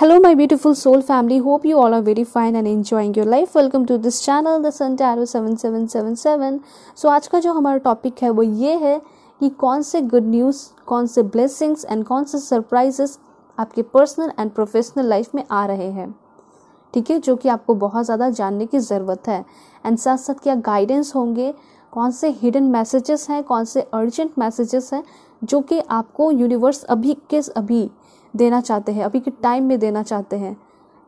Hello, my beautiful soul family. Hope you all are very fine and enjoying your life. Welcome to this channel, the Sun Tarot 7777. So आज का जो हमारा topic है वो ये है कि कौन से गुड न्यूज़ कौन से ब्लेसिंग्स एंड कौन से सरप्राइजेस आपके पर्सनल एंड प्रोफेशनल लाइफ में आ रहे हैं ठीक है जो कि आपको बहुत ज़्यादा जानने की ज़रूरत है एंड साथ साथ क्या गाइडेंस होंगे कौन से हिडन मैसेजेस हैं कौन से अर्जेंट मैसेजेस हैं जो कि आपको यूनिवर्स अभी के अभी देना चाहते हैं, अभी के टाइम में देना चाहते हैं।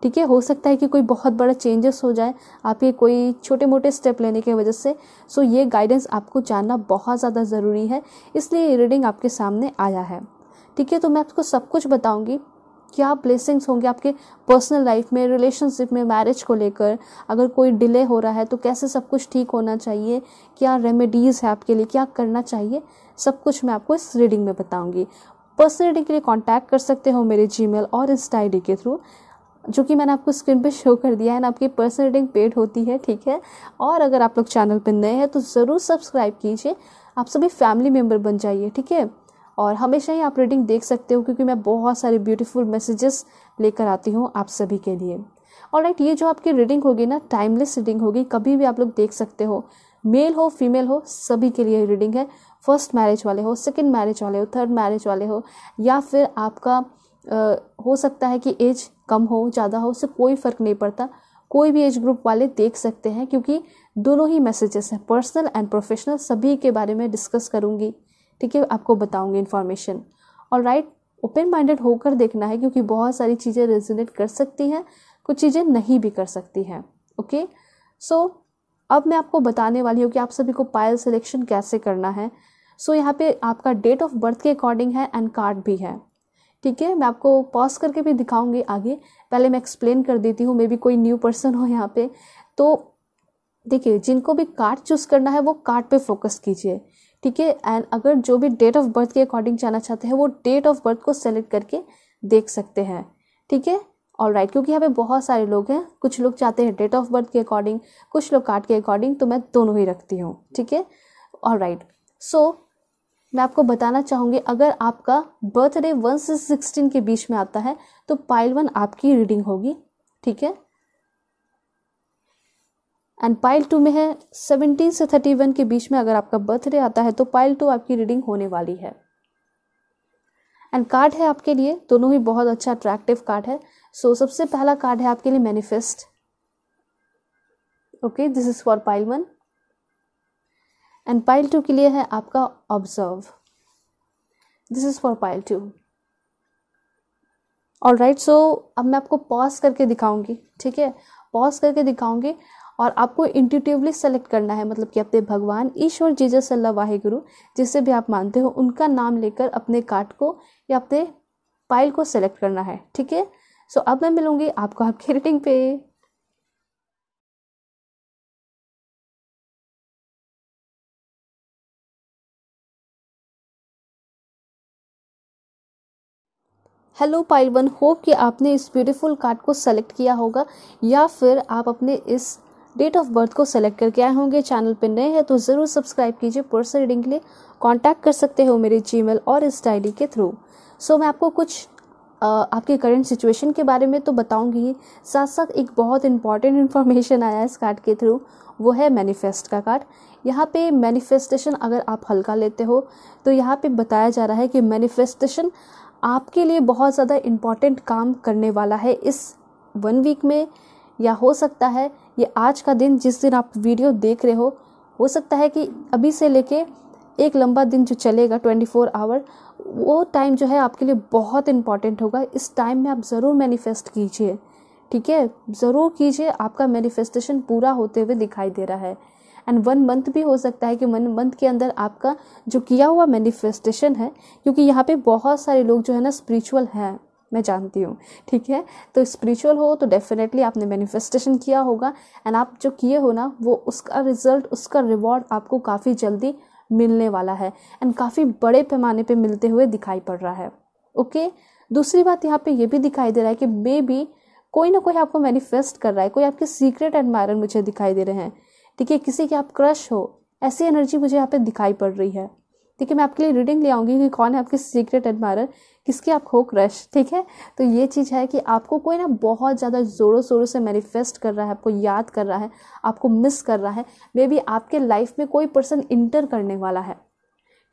ठीक है, हो सकता है कि कोई बहुत बड़ा चेंजेस हो जाए आपके कोई छोटे मोटे स्टेप लेने की वजह से। सो ये गाइडेंस आपको जानना बहुत ज़्यादा ज़रूरी है, इसलिए ये रीडिंग आपके सामने आया है। ठीक है तो मैं आपको सब कुछ बताऊँगी, क्या ब्लेसिंग्स होंगे आपके पर्सनल लाइफ में रिलेशनशिप में मैरिज को लेकर। अगर कोई डिले हो रहा है तो कैसे सब कुछ ठीक होना चाहिए? क्या रेमेडीज़ है आपके लिए? क्या करना चाहिए? सब कुछ मैं आपको इस रीडिंग में बताऊँगी। पर्सनल रीडिंग के लिए कांटेक्ट कर सकते हो मेरे जीमेल और इंस्टा आई के थ्रू जो कि मैंने आपको स्क्रीन पे शो कर दिया है ना आपकी पर्सनल रीडिंग पेड होती है, ठीक है? और अगर आप लोग चैनल पर नए हैं तो ज़रूर सब्सक्राइब कीजिए। आप सभी फैमिली मेंबर बन जाइए, ठीक है? और हमेशा ही आप रीडिंग देख सकते हो, क्योंकि मैं बहुत सारे ब्यूटीफुल मैसेजेस लेकर आती हूँ आप सभी के लिए। और राइट ये जो आपकी रीडिंग होगी ना टाइमलेस रीडिंग होगी, कभी भी आप लोग देख सकते हो। मेल हो फीमेल हो, सभी के लिए रीडिंग है। फ़र्स्ट मैरिज वाले हो सेकंड मैरिज वाले हो थर्ड मैरिज वाले हो या फिर आपका आ, हो सकता है कि एज कम हो ज़्यादा हो उससे कोई फ़र्क नहीं पड़ता। कोई भी एज ग्रुप वाले देख सकते हैं क्योंकि दोनों ही मैसेजेस हैं पर्सनल एंड प्रोफेशनल सभी के बारे में डिस्कस करूँगी ठीक है आपको बताऊँगी इन्फॉर्मेशन। और राइट ओपन माइंडेड होकर देखना है क्योंकि बहुत सारी चीज़ें रेजोनेट कर सकती हैं कुछ चीज़ें नहीं भी कर सकती हैं ओके सो अब मैं आपको बताने वाली हूँ कि आप सभी को पायल सिलेक्शन कैसे करना है। सो so, यहाँ पे आपका डेट ऑफ़ बर्थ के अकॉर्डिंग है एंड कार्ड भी है। ठीक है मैं आपको पॉज करके भी दिखाऊँगी आगे। पहले मैं एक्सप्लेन कर देती हूँ मे बी कोई न्यू पर्सन हो यहाँ पे। तो देखिए जिनको भी कार्ड चूज़ करना है वो कार्ड पे फोकस कीजिए। ठीक है एंड अगर जो भी डेट ऑफ़ बर्थ के अकॉर्डिंग जाना चाहते हैं वो डेट ऑफ़ बर्थ को सेलेक्ट करके देख सकते हैं। ठीक है? ऑल राइट क्योंकि यहाँ पे बहुत सारे लोग हैं। कुछ लोग चाहते हैं डेट ऑफ़ बर्थ के अकॉर्डिंग कुछ लोग कार्ड के अकॉर्डिंग तो मैं दोनों ही रखती हूँ। ठीक है? ऑल राइट सो मैं आपको बताना चाहूँगी अगर आपका बर्थडे वन से सिक्सटीन के बीच में आता है तो पाइल वन आपकी रीडिंग होगी ठीक है? एंड पाइल टू में है सेवनटीन से थर्टी वन के बीच में अगर आपका बर्थडे आता है तो पाइल टू आपकी रीडिंग होने वाली है। एंड कार्ड है आपके लिए दोनों ही बहुत अच्छा अट्रैक्टिव कार्ड है। सो so, सबसे पहला कार्ड है आपके लिए manifest okay this is for pile one and pile two के लिए है आपका observe this is for pile two all right so अब मैं आपको पॉज करके दिखाऊँगी, ठीक है? पॉज करके दिखाऊँगी और आपको इंट्यूटिवली सेलेक्ट करना है मतलब कि अपने भगवान, ईश्वर, जीजस, अल्लाह वाहे गुरु जिसे भी आप मानते हो, उनका नाम लेकर अपने कार्ड को या अपने पाइल को सेलेक्ट करना है, ठीक है? सो अब मैं मिलूँगी आपको आपकी रेटिंग पे. हेलो पाइल वन होप कि आपने इस ब्यूटीफुल कार्ड को सेलेक्ट किया होगा या फिर आप अपने इस डेट ऑफ़ बर्थ को सेलेक्ट करके आए होंगे। चैनल पर नए हैं तो ज़रूर सब्सक्राइब कीजिए पर्सनल रीडिंग के लिए। कांटेक्ट कर सकते हो मेरे जीमेल और इस डायरी के थ्रू सो so, मैं आपको कुछ आपके करंट सिचुएशन के बारे में तो बताऊँगी साथ साथ एक बहुत इंपॉर्टेंट इन्फॉर्मेशन आया इस कार्ड के थ्रू वो है मैनिफेस्ट का कार्ड यहाँ पे मैनिफेस्टेशन अगर आप हल्का लेते हो तो यहाँ पे बताया जा रहा है कि मैनिफेस्टेशन आपके लिए बहुत ज़्यादा इंपॉर्टेंट काम करने वाला है इस वन वीक में, या हो सकता है ये आज का दिन, जिस दिन आप वीडियो देख रहे हो हो सकता है कि अभी से लेके एक लंबा दिन जो चलेगा ट्वेंटी फोर आवर वो टाइम जो है आपके लिए बहुत इंपॉर्टेंट होगा। इस टाइम में आप ज़रूर मैनिफेस्ट कीजिए, ठीक है? ज़रूर कीजिए, आपका मैनिफेस्टेशन पूरा होते हुए दिखाई दे रहा है। एंड वन मंथ भी हो सकता है कि वन मंथ के अंदर आपका जो किया हुआ मैनिफेस्टेशन है, क्योंकि यहाँ पे बहुत सारे लोग जो है ना स्पिरिचुअल हैं, मैं जानती हूँ, ठीक है? तो स्पिरिचुअल हो तो डेफिनेटली आपने मैनिफेस्टेशन किया होगा एंड आप जो किए हो ना, वो उसका रिज़ल्ट उसका रिवॉर्ड आपको काफ़ी जल्दी मिलने वाला है एंड काफ़ी बड़े पैमाने पे मिलते हुए दिखाई पड़ रहा है ओके दूसरी बात यहाँ पे ये भी दिखाई दे रहा है कि मे बी कोई ना कोई आपको मैनिफेस्ट कर रहा है, कोई आपके सीक्रेट एडमायरर मुझे दिखाई दे रहे हैं ठीक है किसी के आप क्रश हो, ऐसी एनर्जी मुझे यहाँ पे दिखाई पड़ रही है। ठीक है मैं आपके लिए रीडिंग ले आऊँगी कि कौन है आपके सीक्रेट एडमायरर किसकी आप हो क्रश, ठीक है? तो ये चीज़ है कि आपको कोई ना बहुत ज़्यादा ज़ोरों शोरों से मैनिफेस्ट कर रहा है, आपको याद कर रहा है, आपको मिस कर रहा है मे बी आपके लाइफ में कोई पर्सन इंटर करने वाला है,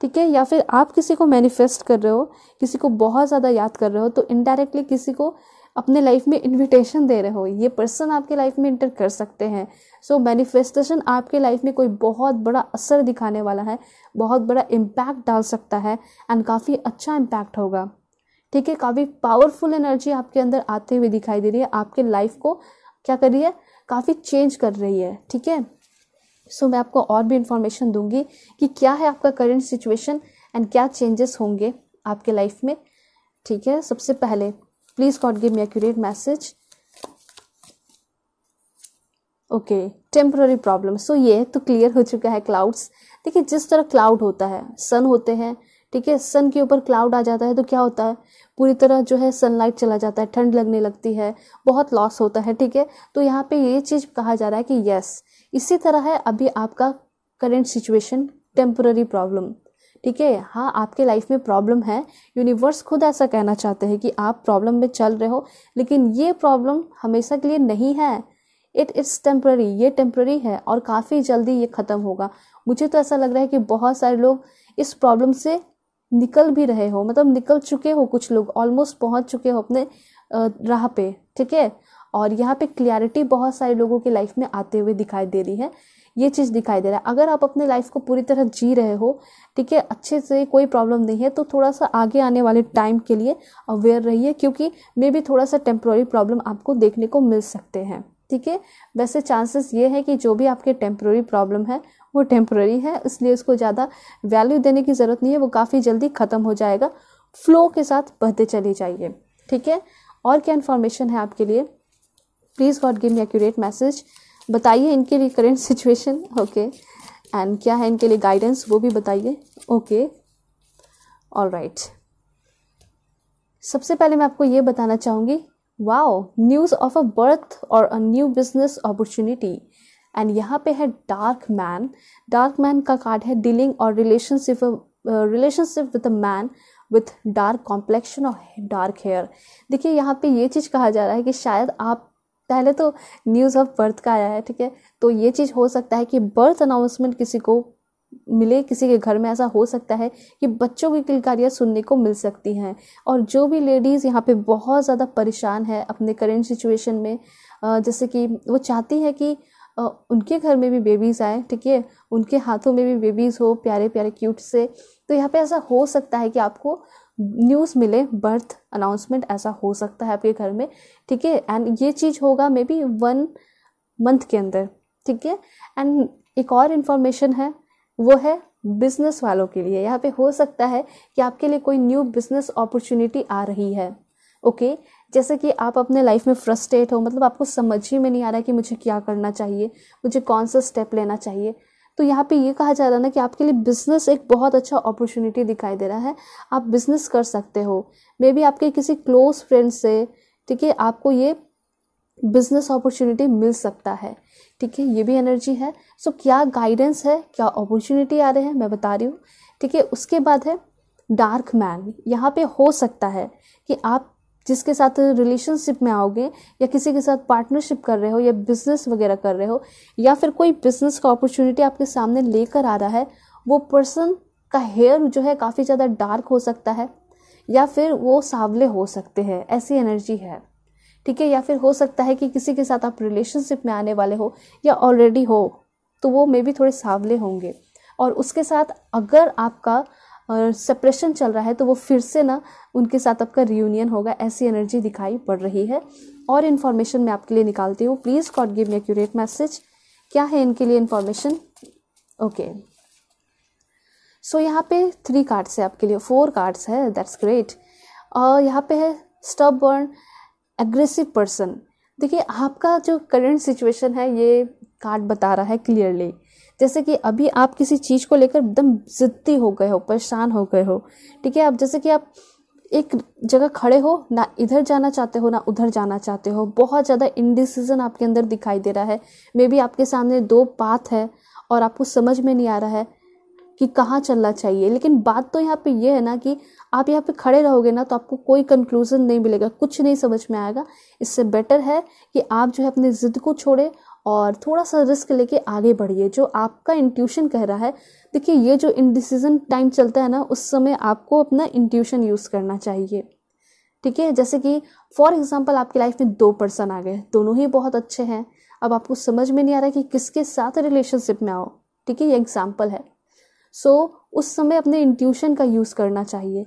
ठीक है? या फिर आप किसी को मैनिफेस्ट कर रहे हो, किसी को बहुत ज़्यादा याद कर रहे हो तो इनडायरेक्टली किसी को अपने लाइफ में इनविटेशन दे रहे हो। ये पर्सन आपके लाइफ में इंटर कर सकते हैं। सो so, मैनिफेस्टेशन आपके लाइफ में कोई बहुत बड़ा असर दिखाने वाला है बहुत बड़ा इम्पैक्ट डाल सकता है एंड काफ़ी अच्छा इम्पैक्ट होगा। ठीक है काफ़ी पावरफुल एनर्जी आपके अंदर आते हुए दिखाई दे रही है। आपके लाइफ को क्या कर रही है? काफ़ी चेंज कर रही है। ठीक है? सो मैं आपको और भी इंफॉर्मेशन दूँगी कि क्या है आपका करेंट सिचुएशन एंड क्या चेंजेस होंगे आपके लाइफ में। ठीक है? सबसे पहले please God give me accurate message okay temporary problem so ये तो क्लियर हो चुका है क्लाउड्स देखिए, जिस तरह क्लाउड होता है सन होते हैं, ठीक है? सन के ऊपर क्लाउड आ जाता है तो क्या होता है? पूरी तरह जो है सनलाइट चला जाता है, ठंड लगने लगती है, बहुत लॉस होता है, ठीक है? तो यहाँ पे ये चीज़ कहा जा रहा है कि यस इसी तरह है अभी आपका करेंट सिचुएशन टेम्पररी प्रॉब्लम ठीक है? हाँ आपके लाइफ में प्रॉब्लम है। यूनिवर्स खुद ऐसा कहना चाहते हैं कि आप प्रॉब्लम में चल रहे हो, लेकिन ये प्रॉब्लम हमेशा के लिए नहीं है। इट इट्स टेम्प्ररी ये टेम्प्ररी है और काफ़ी जल्दी ये ख़त्म होगा। मुझे तो ऐसा लग रहा है कि बहुत सारे लोग इस प्रॉब्लम से निकल भी रहे हो मतलब निकल चुके हो कुछ लोग ऑलमोस्ट पहुँच चुके हो अपने राह पे, ठीक है? और यहाँ पे क्लियरिटी बहुत सारे लोगों की लाइफ में आते हुए दिखाई दे रही है। ये चीज़ दिखाई दे रहा है। अगर आप अपने लाइफ को पूरी तरह जी रहे हो, ठीक है, अच्छे से कोई प्रॉब्लम नहीं है तो थोड़ा सा आगे आने वाले टाइम के लिए अवेयर रहिए, क्योंकि मे भी थोड़ा सा टेम्प्रोरी प्रॉब्लम आपको देखने को मिल सकते हैं, ठीक है? वैसे चांसेस ये है कि जो भी आपके टेम्प्रोरी प्रॉब्लम है, वो टेम्प्रोरी है, इसलिए उसको ज़्यादा वैल्यू देने की ज़रूरत नहीं है, वो काफ़ी जल्दी ख़त्म हो जाएगा। फ्लो के साथ बढ़ते चले जाइए, ठीक है? और क्या इन्फॉर्मेशन है आपके लिए? Please God give me accurate message बताइए इनके लिए करेंट सिचुएशन ओके एंड क्या है इनके लिए गाइडेंस वो भी बताइए ओके ऑल राइट सबसे पहले मैं आपको ये बताना चाहूँगी wow news of a birth और a new business opportunity and यहाँ पे है डार्क मैन डार्क मैन का कार्ड है डीलिंग और relationship relationship with a man with dark complexion और डार्क हेयर देखिए यहाँ पे ये चीज़ कहा जा रहा है कि शायद आप पहले तो न्यूज़ ऑफ़ बर्थ का आया है, ठीक है? तो ये चीज़ हो सकता है कि बर्थ अनाउंसमेंट किसी को मिले, किसी के घर में ऐसा हो सकता है कि बच्चों की किलकारियाँ सुनने को मिल सकती हैं। और जो भी लेडीज़ यहाँ पे बहुत ज़्यादा परेशान है अपने करेंट सिचुएशन में जैसे कि वो चाहती है कि उनके घर में भी बेबीज़ आए, ठीक है? उनके हाथों में भी बेबीज़ हो प्यारे प्यारे क्यूट से। तो यहाँ पे ऐसा हो सकता है कि आपको न्यूज़ मिले बर्थ अनाउंसमेंट ऐसा हो सकता है आपके घर में, ठीक है? एंड ये चीज़ होगा मे बी वन मंथ के अंदर, ठीक है? एंड एक और इन्फॉर्मेशन है, वो है बिज़नेस वालों के लिए। यहाँ पे हो सकता है कि आपके लिए कोई न्यू बिज़नेस अपॉर्चुनिटी आ रही है ओके okay? जैसे कि आप अपने लाइफ में फ्रस्ट्रेट हो मतलब आपको समझ ही में नहीं आ रहा कि मुझे क्या करना चाहिए, मुझे कौन सा स्टेप लेना चाहिए। तो यहाँ पे ये कहा जा रहा है ना कि आपके लिए बिज़नेस एक बहुत अच्छा अपॉर्चुनिटी दिखाई दे रहा है। आप बिज़नेस कर सकते हो। मे बी आपके किसी क्लोज फ्रेंड से, ठीक है, आपको ये बिज़नेस अपॉर्चुनिटी मिल सकता है। ठीक है, ये भी एनर्जी है। सो क्या गाइडेंस है? क्या अपॉर्चुनिटी आ रहे हैं? मैं बता रही हूँ। ठीक है, उसके बाद है डार्क मैन यहाँ पे हो सकता है कि आप जिसके साथ रिलेशनशिप में आओगे, या किसी के साथ पार्टनरशिप कर रहे हो, या बिज़नेस वगैरह कर रहे हो, या फिर कोई बिज़नेस का अपॉर्चुनिटी आपके सामने लेकर आ रहा है, वो पर्सन का हेयर जो है काफ़ी ज़्यादा डार्क हो सकता है, या फिर वो सावले हो सकते हैं, ऐसी एनर्जी है। ठीक है? या फिर हो सकता है कि किसी के साथ आप रिलेशनशिप में आने वाले हो, या ऑलरेडी हो तो वो मे बी थोड़े सावले होंगे। और उसके साथ अगर आपका और सेपरेशन चल रहा है तो वो फिर से ना उनके साथ आपका रियूनियन होगा, ऐसी एनर्जी दिखाई पड़ रही है। और इन्फॉर्मेशन मैं आपके लिए निकालती हूँ। Please God give me accurate message क्या है इनके लिए इन्फॉर्मेशन ओके सो यहाँ पे थ्री कार्ड्स है आपके लिए। फोर कार्ड्स है दैट्स ग्रेट और यहाँ पे है स्टब बर्न एग्रेसिव पर्सन देखिए, आपका जो करंट सिचुएशन है, ये कार्ड बता रहा है क्लियरली जैसे कि अभी आप किसी चीज़ को लेकर एकदम ज़िद्दी हो गए हो, परेशान हो गए हो, ठीक है? आप जैसे कि आप एक जगह खड़े हो, ना इधर जाना चाहते हो, ना उधर जाना चाहते हो, बहुत ज़्यादा इनडिसीजन आपके अंदर दिखाई दे रहा है। मे बी आपके सामने दो पाथ है और आपको समझ में नहीं आ रहा है कि कहाँ चलना चाहिए। लेकिन बात तो यहाँ पे ये है ना कि आप यहाँ पे खड़े रहोगे ना तो आपको कोई कंक्लूजन नहीं मिलेगा, कुछ नहीं समझ में आएगा। इससे बेटर है कि आप जो है अपनी ज़िद को छोड़े और थोड़ा सा रिस्क लेके आगे बढ़िए जो आपका इंट्यूशन कह रहा है। देखिए ये जो इनडिसीजन टाइम चलता है ना उस समय आपको अपना इंट्यूशन यूज़ करना चाहिए। ठीक है? जैसे कि फॉर एग्ज़ाम्पल आपकी लाइफ में दो पर्सन आ गए। दोनों ही बहुत अच्छे हैं। अब आपको समझ में नहीं आ रहा कि किसके साथ रिलेशनशिप में आओ। ठीक है? ये एग्ज़ाम्पल है। सो so, उस समय अपने इंट्यूशन का यूज़ करना चाहिए।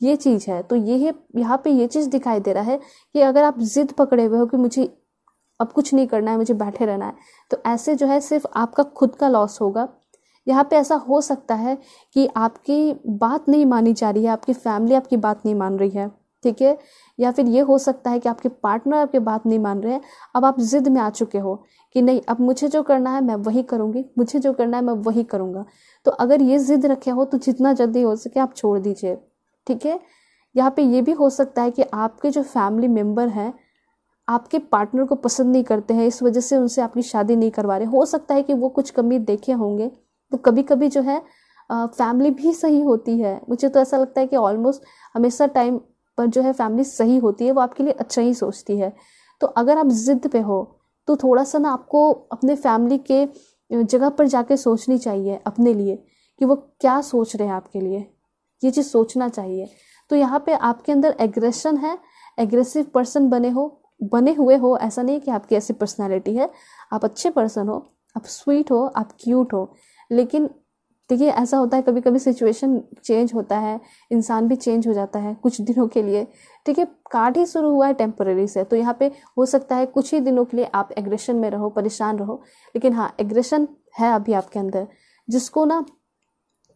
ये चीज़ है। तो ये है यहाँ पे ये चीज़ दिखाई दे रहा है कि अगर आप जिद पकड़े हुए हो कि मुझे अब कुछ नहीं करना है, मुझे बैठे रहना है। तो ऐसे जो है, सिर्फ़ आपका खुद का लॉस होगा। यहाँ पे ऐसा हो सकता है कि आपकी बात नहीं मानी जा रही है, आपकी फैमिली आपकी बात नहीं मान रही है, ठीक है? या फिर ये हो सकता है कि आपके पार्टनर आपकी बात नहीं मान रहे हैं। अब आप ज़िद में आ चुके हो कि नहीं, अब मुझे जो करना है, मैं वही करूँगी, मुझे जो करना है, मैं वही करूँगा। तो अगर ये ज़िद रखे हो तो जितना जल्दी हो सके आप छोड़ दीजिए, ठीक है? यहाँ पे ये भी हो सकता है कि आपके जो फैमिली मेंबर हैं आपके पार्टनर को पसंद नहीं करते हैं, इस वजह से उनसे आपकी शादी नहीं करवा रहे। हो सकता है कि वो कुछ कमी देखे होंगे तो कभी कभी जो है फैमिली भी सही होती है। मुझे तो ऐसा लगता है कि ऑलमोस्ट हमेशा टाइम पर जो है फैमिली सही होती है, वो आपके लिए अच्छा ही सोचती है। तो अगर आप ज़िद्द पे हो तो थोड़ा सा ना आपको अपने फैमिली के जगह पर जाके सोचनी चाहिए अपने लिए, कि वो क्या सोच रहे हैं आपके लिए। ये चीज़ सोचना चाहिए। तो यहाँ पे आपके अंदर एग्रेशन है एग्रेसिव पर्सन बने हो बने हुए हो, ऐसा नहीं कि आपकी ऐसी पर्सनैलिटी है। आप अच्छे पर्सन हो, आप स्वीट हो, आप क्यूट हो। लेकिन देखिए, ऐसा होता है कभी कभी सिचुएशन चेंज होता है, इंसान भी चेंज हो जाता है कुछ दिनों के लिए। ठीक है कार्ड ही शुरू हुआ है टेम्पररी से तो यहाँ पे हो सकता है कुछ ही दिनों के लिए आप एग्रेशन में रहो, परेशान रहो। लेकिन हाँ एग्रेशन है अभी आपके अंदर, जिसको ना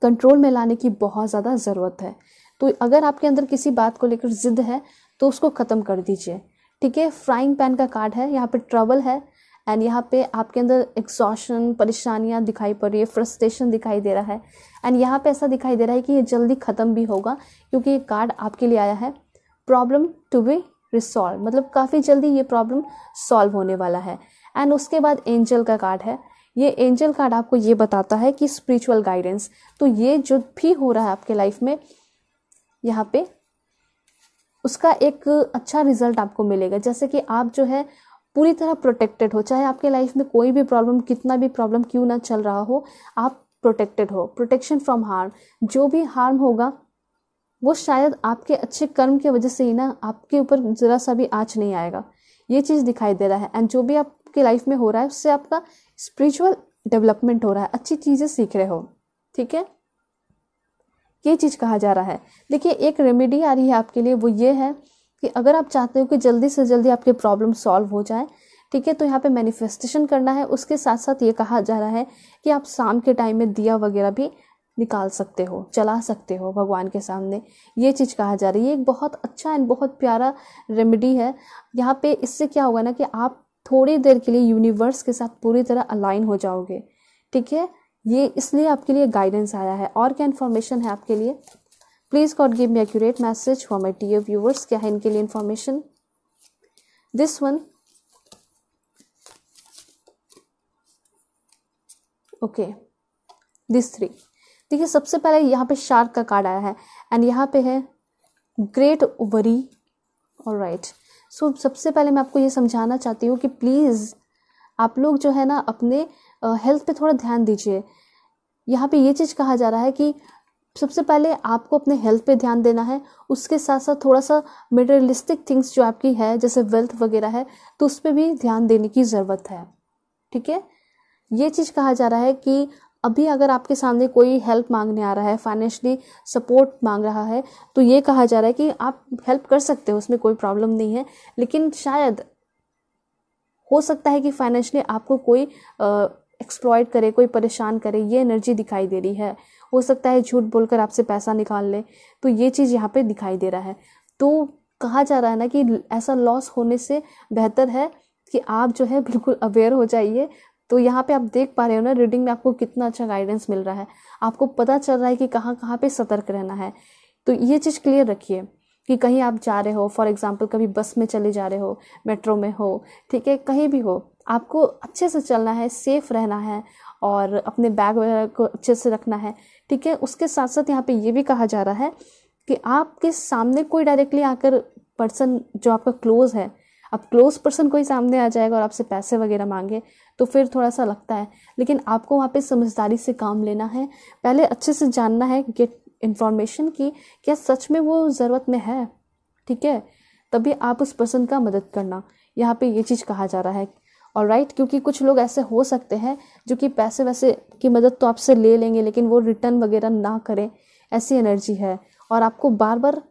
कंट्रोल में लाने की बहुत ज़्यादा ज़रूरत है। तो अगर आपके अंदर किसी बात को लेकर ज़िद्द है तो उसको ख़त्म कर दीजिए। ठीक है फ्राइंग पैन का कार्ड है, यहाँ पे ट्रबल है एंड यहाँ पे आपके अंदर एक्सॉशन परेशानियाँ दिखाई पड़ रही है फ्रस्ट्रेशन दिखाई दे रहा है एंड यहाँ पे ऐसा दिखाई दे रहा है कि ये जल्दी ख़त्म भी होगा, क्योंकि ये कार्ड आपके लिए आया है। प्रॉब्लम टू बी रिसॉल्व मतलब काफ़ी जल्दी ये प्रॉब्लम सॉल्व होने वाला है। एंड उसके बाद एंजल का कार्ड है। ये एंजल कार्ड आपको ये बताता है कि स्पिरिचुअल गाइडेंस तो ये जो भी हो रहा है आपके लाइफ में, यहाँ पे उसका एक अच्छा रिज़ल्ट आपको मिलेगा। जैसे कि आप जो है पूरी तरह प्रोटेक्टेड हो, चाहे आपके लाइफ में कोई भी प्रॉब्लम कितना भी प्रॉब्लम क्यों ना चल रहा हो, आप प्रोटेक्टेड हो। प्रोटेक्शन फ्रॉम हार्म जो भी हार्म होगा, वो शायद आपके अच्छे कर्म की वजह से ही ना आपके ऊपर ज़रा सा भी आँच नहीं आएगा। ये चीज़ दिखाई दे रहा है। एंड जो भी आपके लाइफ में हो रहा है, उससे आपका स्पिरिचुअल डेवलपमेंट हो रहा है। अच्छी चीज़ें सीख रहे हो। ठीक है? ये चीज़ कहा जा रहा है। देखिए, एक रेमेडी आ रही है आपके लिए, वो ये है कि अगर आप चाहते हो कि जल्दी से जल्दी आपके प्रॉब्लम सॉल्व हो जाए, ठीक है तो यहाँ पे मैनिफेस्टेशन करना है। उसके साथ साथ ये कहा जा रहा है कि आप शाम के टाइम में दिया वगैरह भी निकाल सकते हो, चला सकते हो भगवान के सामने। ये चीज़ कहा जा रही है। एक बहुत अच्छा एंड बहुत प्यारा रेमेडी है। यहाँ पे इससे क्या होगा ना कि आप थोड़ी देर के लिए यूनिवर्स के साथ पूरी तरह अलाइन हो जाओगे, ठीक है? ये इसलिए आपके लिए गाइडेंस आया है। और क्या इन्फॉर्मेशन है आपके लिए? Please God give me accurate message for my T viewers क्या है इनके लिए information this one okay this three देखिए, सबसे पहले यहाँ पे शार्क का कार्ड आया है। एंड यहाँ पे है ग्रेट वरी और राइट सो सबसे पहले मैं आपको ये समझाना चाहती हूँ कि प्लीज़ आप लोग जो है ना, अपने हेल्थ पे थोड़ा ध्यान दीजिए। यहाँ पे ये चीज़ कहा जा रहा है कि सबसे पहले आपको अपने हेल्थ पे ध्यान देना है। उसके साथ साथ थोड़ा सा मेटेरियलिस्टिक थिंग्स जो आपकी है, जैसे वेल्थ वगैरह है तो उस पर भी ध्यान देने की ज़रूरत है। ठीक है? ये चीज़ कहा जा रहा है कि अभी अगर आपके सामने कोई हेल्प मांगने आ रहा है फाइनेंशली सपोर्ट मांग रहा है तो ये कहा जा रहा है कि आप हेल्प कर सकते हो, उसमें कोई प्रॉब्लम नहीं है। लेकिन शायद हो सकता है कि फाइनेंशली आपको कोई एक्सप्लॉयट करे, कोई परेशान करे, ये एनर्जी दिखाई दे रही है। हो सकता है झूठ बोलकर आपसे पैसा निकाल ले तो ये चीज़ यहाँ पे दिखाई दे रहा है। तो कहा जा रहा है ना कि ऐसा लॉस होने से बेहतर है कि आप जो है बिल्कुल अवेयर हो जाइए। तो यहाँ पे आप देख पा रहे हो ना रीडिंग में आपको कितना अच्छा गाइडेंस मिल रहा है। आपको पता चल रहा है कि कहाँ कहाँ पे सतर्क रहना है। तो ये चीज़ क्लियर रखिए कि कहीं आप जा रहे हो फॉर एग्ज़ाम्पल कभी बस में चले जा रहे हो मेट्रो में हो, ठीक है, कहीं भी हो। आपको अच्छे से चलना है सेफ़ रहना है और अपने बैग वगैरह को अच्छे से रखना है, ठीक है? उसके साथ साथ यहाँ पे ये भी कहा जा रहा है कि आपके सामने कोई डायरेक्टली आकर पर्सन जो आपका क्लोज है, अब क्लोज पर्सन कोई सामने आ जाएगा और आपसे पैसे वगैरह मांगे तो फिर थोड़ा सा लगता है, लेकिन आपको वहाँ पे समझदारी से काम लेना है। पहले अच्छे से जानना है गेट इन्फॉर्मेशन की क्या सच में वो ज़रूरत में है, ठीक है? तभी आप उस पर्सन का मदद करना। यहाँ पे ये चीज़ कहा जा रहा है और राइट क्योंकि कुछ लोग ऐसे हो सकते हैं जो कि पैसे वैसे की मदद तो आपसे ले लेंगे, लेकिन वो रिटर्न वगैरह ना करें। ऐसी एनर्जी है। और आपको बार बार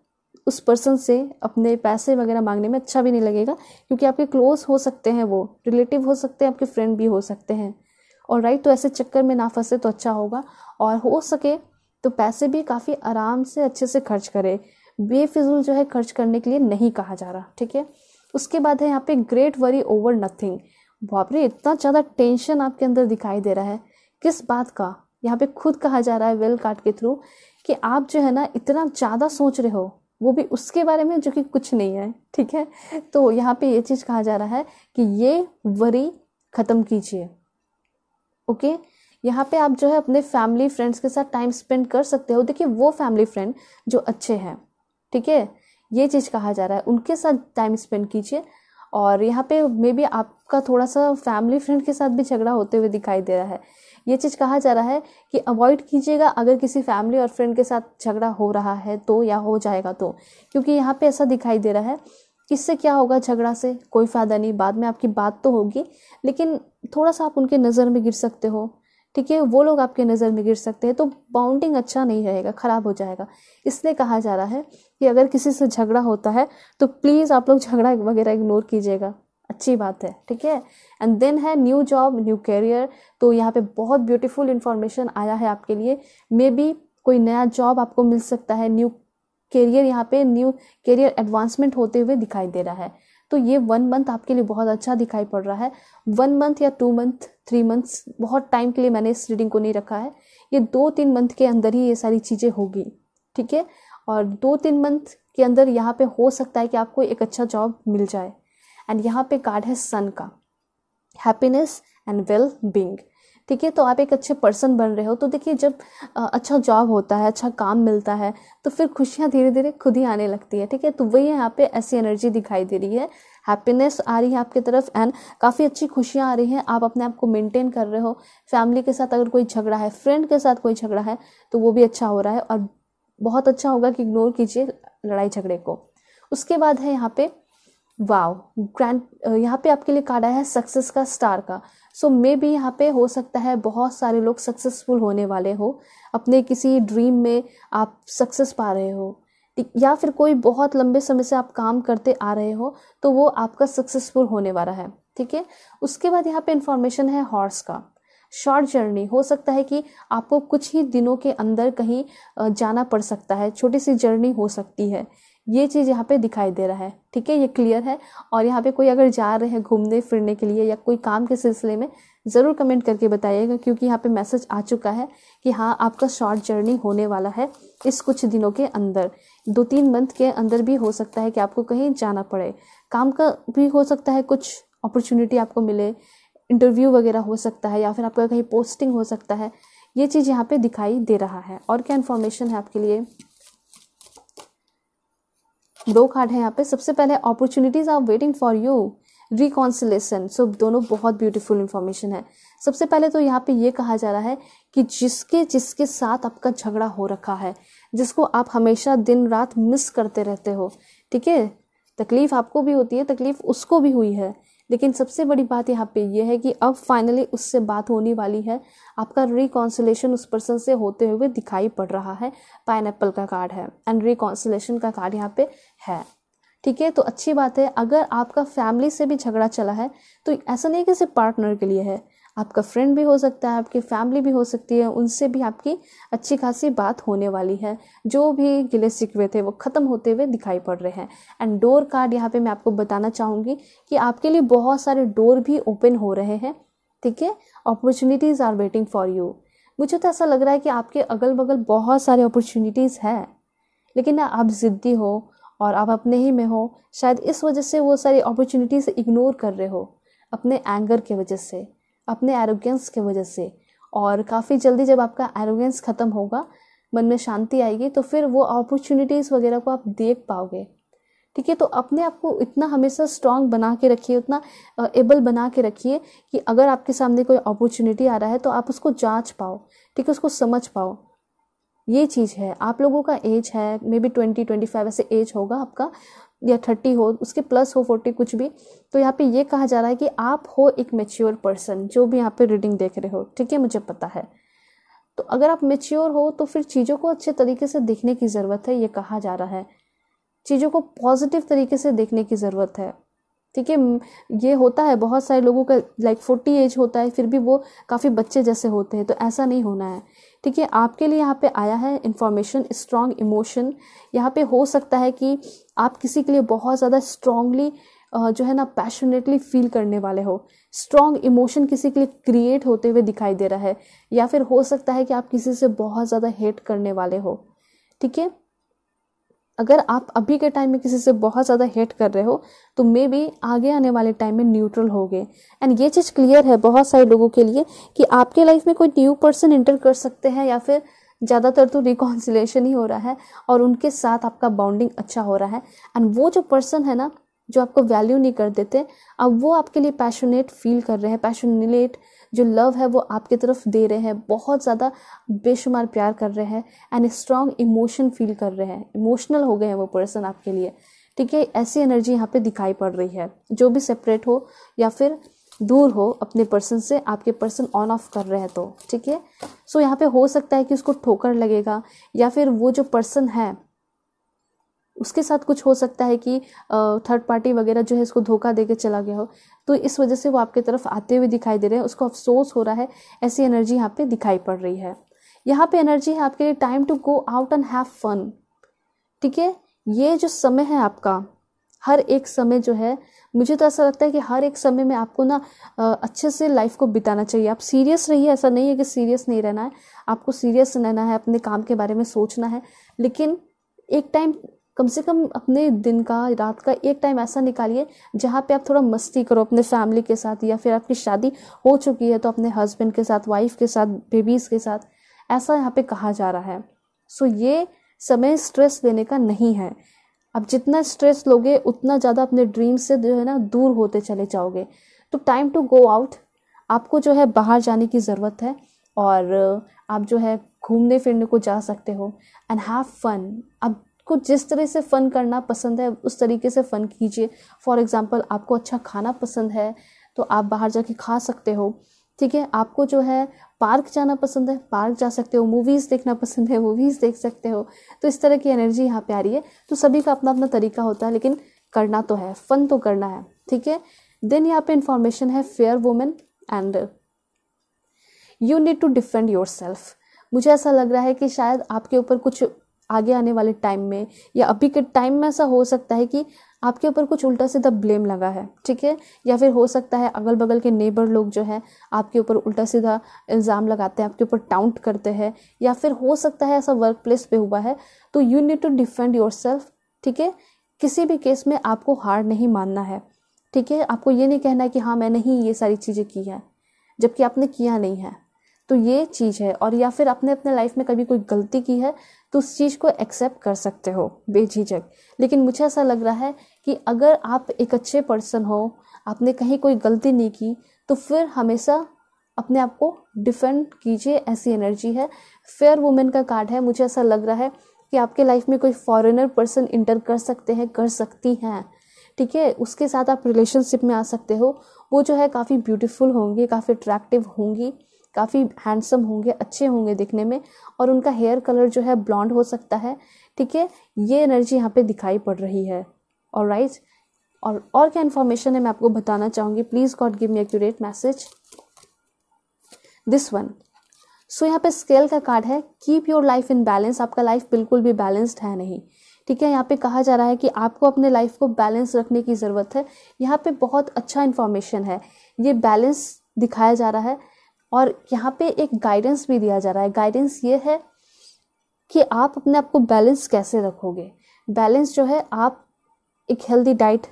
उस पर्सन से अपने पैसे वगैरह मांगने में अच्छा भी नहीं लगेगा, क्योंकि आपके क्लोज हो सकते हैं वो रिलेटिव हो सकते हैं, आपके फ्रेंड भी हो सकते हैं। और राइट तो ऐसे चक्कर में ना फंसे तो अच्छा होगा। और हो सके तो पैसे भी काफ़ी आराम से, अच्छे से खर्च करें। बेफिजुल जो है खर्च करने के लिए नहीं कहा जा रहा, ठीक है? उसके बाद है यहाँ पे ग्रेट वरी ओवर नथिंग बापरे इतना ज़्यादा टेंशन आपके अंदर दिखाई दे रहा है। किस बात का? यहाँ पे खुद कहा जा रहा है वेल कार्ड के थ्रू कि आप जो है ना, इतना ज़्यादा सोच रहे हो, वो भी उसके बारे में जो कि कुछ नहीं है, ठीक है? तो यहाँ पे ये चीज़ कहा जा रहा है कि ये वरी ख़त्म कीजिए, ओके? यहाँ पे आप जो है अपने फैमिली फ्रेंड्स के साथ टाइम स्पेंड कर सकते हो। देखिए, वो फैमिली फ्रेंड जो अच्छे हैं, ठीक है? ये चीज़ कहा जा रहा है, उनके साथ टाइम स्पेंड कीजिए। और यहाँ पे मे बी आपका थोड़ा सा फैमिली फ्रेंड के साथ भी झगड़ा होते हुए दिखाई दे रहा है। ये चीज़ कहा जा रहा है कि अवॉइड कीजिएगा अगर किसी फैमिली और फ्रेंड के साथ झगड़ा हो रहा है तो या हो जाएगा तो। क्योंकि यहाँ पे ऐसा दिखाई दे रहा है इससे क्या होगा झगड़ा से? कोई फ़ायदा नहीं, बाद में आपकी बात तो होगी, लेकिन थोड़ा सा आप उनके नज़र में गिर सकते हो, ठीक है? वो लोग आपके नज़र में गिर सकते हैं तो बाउंडिंग अच्छा नहीं रहेगा, ख़राब हो जाएगा। इसलिए कहा जा रहा है कि अगर किसी से झगड़ा होता है तो प्लीज़ आप लोग झगड़ा वगैरह इग्नोर कीजिएगा। अच्छी बात है, ठीक है? एंड देन है न्यू जॉब न्यू कैरियर तो यहाँ पे बहुत ब्यूटीफुल इन्फॉर्मेशन आया है आपके लिए। मे बी कोई नया जॉब आपको मिल सकता है न्यू करियर यहाँ पे न्यू करियर एडवांसमेंट होते हुए दिखाई दे रहा है। तो ये वन मंथ आपके लिए बहुत अच्छा दिखाई पड़ रहा है। वन मंथ या टू मंथ थ्री मंथ्स बहुत टाइम के लिए मैंने इस रीडिंग को नहीं रखा है। ये दो तीन मंथ के अंदर ही ये सारी चीज़ें होगी, ठीक है? और दो तीन मंथ के अंदर यहाँ पे हो सकता है कि आपको एक अच्छा जॉब मिल जाए। एंड यहाँ पे कार्ड है सन का. हैप्पीनेस एंड वेल बींग ठीक है तो आप एक अच्छे पर्सन बन रहे हो तो देखिए जब अच्छा जॉब होता है अच्छा काम मिलता है तो फिर खुशियाँ धीरे धीरे खुद ही आने लगती है, ठीक है? तो वही यहाँ पे ऐसी एनर्जी दिखाई दे रही है. हैप्पीनेस आ रही है आपकी तरफ़ एंड काफ़ी अच्छी खुशियाँ आ रही हैं. आप अपने आप को मेंटेन कर रहे हो. फैमिली के साथ अगर कोई झगड़ा है फ्रेंड के साथ कोई झगड़ा है तो वो भी अच्छा हो रहा है और बहुत अच्छा होगा कि इग्नोर कीजिए लड़ाई झगड़े को. उसके बाद है यहाँ पे वाव ग्रैंड यहाँ पे आपके लिए कार्ड आया है सक्सेस का स्टार का। सो मे बी यहाँ पे हो सकता है बहुत सारे लोग सक्सेसफुल होने वाले हो, अपने किसी ड्रीम में आप सक्सेस पा रहे हो। या फिर कोई बहुत लंबे समय से आप काम करते आ रहे हो तो वो आपका सक्सेसफुल होने वाला है, ठीक है? उसके बाद यहाँ पे इंफॉर्मेशन है हॉर्स का। शॉर्ट जर्नी हो सकता है कि आपको कुछ ही दिनों के अंदर कहीं जाना पड़ सकता है, छोटी सी जर्नी हो सकती है। ये चीज़ यहाँ पे दिखाई दे रहा है। ठीक है, ये क्लियर है। और यहाँ पे कोई अगर जा रहे हैं घूमने, फिरने के लिए या कोई काम के सिलसिले में, ज़रूर कमेंट करके बताइएगा, क्योंकि यहाँ पे मैसेज आ चुका है कि हाँ आपका शॉर्ट जर्नी होने वाला है इस कुछ दिनों के अंदर। दो तीन मंथ के अंदर भी हो सकता है कि आपको कहीं जाना पड़े। काम का भी हो सकता है, कुछ अपॉर्चुनिटी आपको मिले। इंटरव्यू वगैरह हो सकता है या फिर आपका कहीं पोस्टिंग हो सकता है। ये चीज़ यहाँ पे दिखाई दे रहा है। और क्या इन्फॉर्मेशन है आपके लिए? दो कार्ड है यहाँ पे। सबसे पहले opportunities are waiting for you reconciliation so दोनों बहुत ब्यूटीफुल इंफॉर्मेशन है। सबसे पहले तो यहाँ पे ये कहा जा रहा है कि जिसके जिसके साथ आपका झगड़ा हो रखा है, जिसको आप हमेशा दिन रात मिस करते रहते हो, ठीक है? तकलीफ़ आपको भी होती है, तकलीफ़ उसको भी हुई है। लेकिन सबसे बड़ी बात यहाँ पे ये है कि अब फाइनली उससे बात होने वाली है। आपका रिकॉन्सुलेशन उस पर्सन से होते हुए दिखाई पड़ रहा है। पाइन का कार्ड है एंड रिकॉन्सुलेशन का कार्ड यहाँ पे है। ठीक है? तो अच्छी बात है। अगर आपका फैमिली से भी झगड़ा चला है तो ऐसा नहीं कि सिर्फ़ पार्टनर के लिए है। आपका फ्रेंड भी हो सकता है, आपकी फैमिली भी हो सकती है, उनसे भी आपकी अच्छी खासी बात होने वाली है। जो भी गिले सिकवे थे, वो ख़त्म होते हुए दिखाई पड़ रहे हैं। एंड डोर कार्ड यहाँ पे मैं आपको बताना चाहूँगी कि आपके लिए बहुत सारे डोर भी ओपन हो रहे हैं। ठीक है? Opportunities are waiting for you मुझे तो ऐसा लग रहा है कि आपके अगल बगल बहुत सारे अपॉर्चुनिटीज़ हैं। लेकिन आप ज़िद्दी हो और आप अपने ही में हो, शायद इस वजह से वो सारी अपॉर्चुनिटीज़ इग्नोर कर रहे हो, अपने एंगर के वजह से। अपने एरोगेंस की वजह से। और काफ़ी जल्दी जब आपका एरोगेंस ख़त्म होगा, मन में शांति आएगी तो फिर वो अपॉर्चुनिटीज़ वगैरह को आप देख पाओगे। ठीक है तो अपने आप को इतना हमेशा स्ट्रांग बना के रखिए, उतना एबल बना के रखिए कि अगर आपके सामने कोई अपॉर्चुनिटी आ रहा है तो आप उसको जाँच पाओ। ठीक है, उसको समझ पाओ। ये चीज़ है। आप लोगों का एज है maybe twenty twenty five ऐसे एज होगा आपका। या थर्टी हो, उसके प्लस हो फोर्टी कुछ भी तो यहाँ पे ये कहा जा रहा है कि आप हो एक मेच्योर पर्सन जो भी यहाँ पे रीडिंग देख रहे हो, ठीक है, मुझे पता है। तो अगर आप मेच्योर हो तो फिर चीज़ों को अच्छे तरीके से देखने की ज़रूरत है, ये कहा जा रहा है। चीज़ों को पॉजिटिव तरीके से देखने की ज़रूरत है। ठीक है ये होता है, बहुत सारे लोगों का लाइक फोर्टी एज होता है, फिर भी वो काफ़ी बच्चे जैसे होते हैं तो ऐसा नहीं होना है। ठीक है, आपके लिए यहाँ पे आया है इन्फॉर्मेशन स्ट्रॉन्ग इमोशन यहाँ पे हो सकता है कि आप किसी के लिए बहुत ज़्यादा स्ट्रांगली जो है ना पैशनेटली फील करने वाले हो। स्ट्रॉन्ग इमोशन किसी के लिए क्रिएट होते हुए दिखाई दे रहा है, या फिर हो सकता है कि आप किसी से बहुत ज़्यादा हेट करने वाले हो। ठीक है अगर आप अभी के टाइम में किसी से बहुत ज़्यादा हेट कर रहे हो तो मे बी आगे आने वाले टाइम में न्यूट्रल हो गए एंड ये चीज़ क्लियर है बहुत सारे लोगों के लिए कि आपके लाइफ में कोई न्यू पर्सन इंटर कर सकते हैं या फिर ज़्यादातर तो रिकॉन्सिलेशन ही हो रहा है और उनके साथ आपका बाउंडिंग अच्छा हो रहा है। एंड वो जो पर्सन है ना, जो आपको वैल्यू नहीं कर देते, अब वो आपके लिए पैशनेट फील कर रहे हैं पैशनेट जो लव है वो आपकी तरफ़ दे रहे हैं, बहुत ज़्यादा बेशुमार प्यार कर रहे हैं एंड स्ट्रॉन्ग इमोशन फील कर रहे हैं। इमोशनल हो गए हैं वो पर्सन आपके लिए। ठीक है, ऐसी एनर्जी यहाँ पे दिखाई पड़ रही है। जो भी सेपरेट हो या फिर दूर हो अपने पर्सन से, आपके पर्सन ऑन ऑफ़ कर रहे हैं तो। ठीक है सो यहाँ पे हो सकता है कि उसको ठोकर लगेगा या फिर वो जो पर्सन है उसके साथ कुछ हो सकता है कि थर्ड पार्टी वगैरह जो है इसको धोखा दे के चला गया हो। तो इस वजह से वो आपके तरफ़ आते हुए दिखाई दे रहे हैं। उसको अफसोस हो रहा है, ऐसी एनर्जी यहाँ पे दिखाई पड़ रही है। यहाँ पे एनर्जी है आपके लिए time to go out and have fun ठीक है? ये जो समय है आपका, हर एक समय जो है, मुझे तो ऐसा लगता है कि हर एक समय में आपको ना अच्छे से लाइफ को बिताना चाहिए। आप सीरियस रहिए, ऐसा नहीं है कि सीरियस नहीं रहना है। आपको सीरियस रहना है, अपने काम के बारे में सोचना है। लेकिन एक टाइम कम से कम अपने दिन का, रात का एक टाइम ऐसा निकालिए, जहाँ पे आप थोड़ा मस्ती करो अपने फैमिली के साथ या फिर आपकी शादी हो चुकी है तो अपने हस्बैंड के साथ वाइफ के साथ बेबीज़ के साथ, ऐसा यहाँ पे कहा जा रहा है। सो ये समय स्ट्रेस लेने का नहीं है। अब जितना स्ट्रेस लोगे, उतना ज़्यादा अपने ड्रीम से जो है ना दूर होते चले जाओगे। तो टाइम टू गो आउट आपको जो है बाहर जाने की ज़रूरत है और आप जो है घूमने फिरने को जा सकते हो। एंड हैव फन अब को जिस तरह से फ़न करना पसंद है, उस तरीके से फ़न कीजिए। फॉर एग्ज़ाम्पल आपको अच्छा खाना पसंद है तो आप बाहर जाके खा सकते हो। ठीक है? आपको जो है पार्क जाना पसंद है पार्क जा सकते हो। मूवीज़ देखना पसंद है मूवीज़ देख सकते हो। तो इस तरह की एनर्जी यहाँ पे आ रही है। तो सभी का अपना अपना तरीका होता है, लेकिन करना तो है फ़न तो करना है। ठीक है? देन यहाँ पे इंफॉर्मेशन है fair women and you need to defend yourself मुझे ऐसा लग रहा है कि शायद आपके ऊपर कुछ आगे आने वाले टाइम में, या अभी के टाइम में ऐसा हो सकता है कि आपके ऊपर कुछ उल्टा सीधा ब्लेम लगा है, ठीक है? या फिर हो सकता है अगल बगल के नेबर लोग जो है, आपके ऊपर उल्टा सीधा इल्ज़ाम लगाते हैं, आपके ऊपर टाउंट करते हैं, या फिर हो सकता है ऐसा वर्क प्लेस पर हुआ है तो you need to defend yourself ठीक है? किसी भी केस में आपको हार नहीं मानना है, ठीक है? आपको ये नहीं कहना है कि हाँ मैंने ही ये सारी चीज़ें की हैं, जबकि आपने किया नहीं है तो ये चीज़ है, और या फिर आपने अपने लाइफ में कभी कोई गलती की है तो उस चीज़ को एक्सेप्ट कर सकते हो, बेझिझक। लेकिन मुझे ऐसा लग रहा है कि अगर आप एक अच्छे पर्सन हो, आपने कहीं कोई गलती नहीं की तो फिर हमेशा अपने आप को डिफेंड कीजिए, ऐसी एनर्जी है। फेयर वुमेन का कार्ड है, मुझे ऐसा लग रहा है कि आपके लाइफ में कोई फॉरेनर पर्सन इंटर कर सकते हैं, कर सकती हैं। ठीक है? उसके साथ आप रिलेशनशिप में आ सकते हो। वो जो है काफ़ी ब्यूटीफुल होंगी, काफ़ी अट्रैक्टिव होंगी। काफ़ी हैंडसम होंगे, अच्छे होंगे दिखने में और उनका हेयर कलर जो है ब्लॉन्ड हो सकता है। ठीक है? ये एनर्जी यहाँ पे दिखाई पड़ रही है। और राइट और और क्या इन्फॉर्मेशन है मैं आपको बताना चाहूँगी। Please God give me accurate message this one so यहाँ पे स्केल का कार्ड है। Keep your life in balance आपका लाइफ बिल्कुल भी बैलेंस्ड है नहीं। ठीक है? यहाँ पे कहा जा रहा है कि आपको अपने लाइफ को बैलेंस रखने की ज़रूरत है। यहाँ पे बहुत अच्छा इन्फॉर्मेशन है। ये बैलेंस दिखाया जा रहा है। और यहाँ पे एक गाइडेंस भी दिया जा रहा है। गाइडेंस ये है कि आप अपने आप को बैलेंस कैसे रखोगे? बैलेंस जो है, आप एक हेल्दी डाइट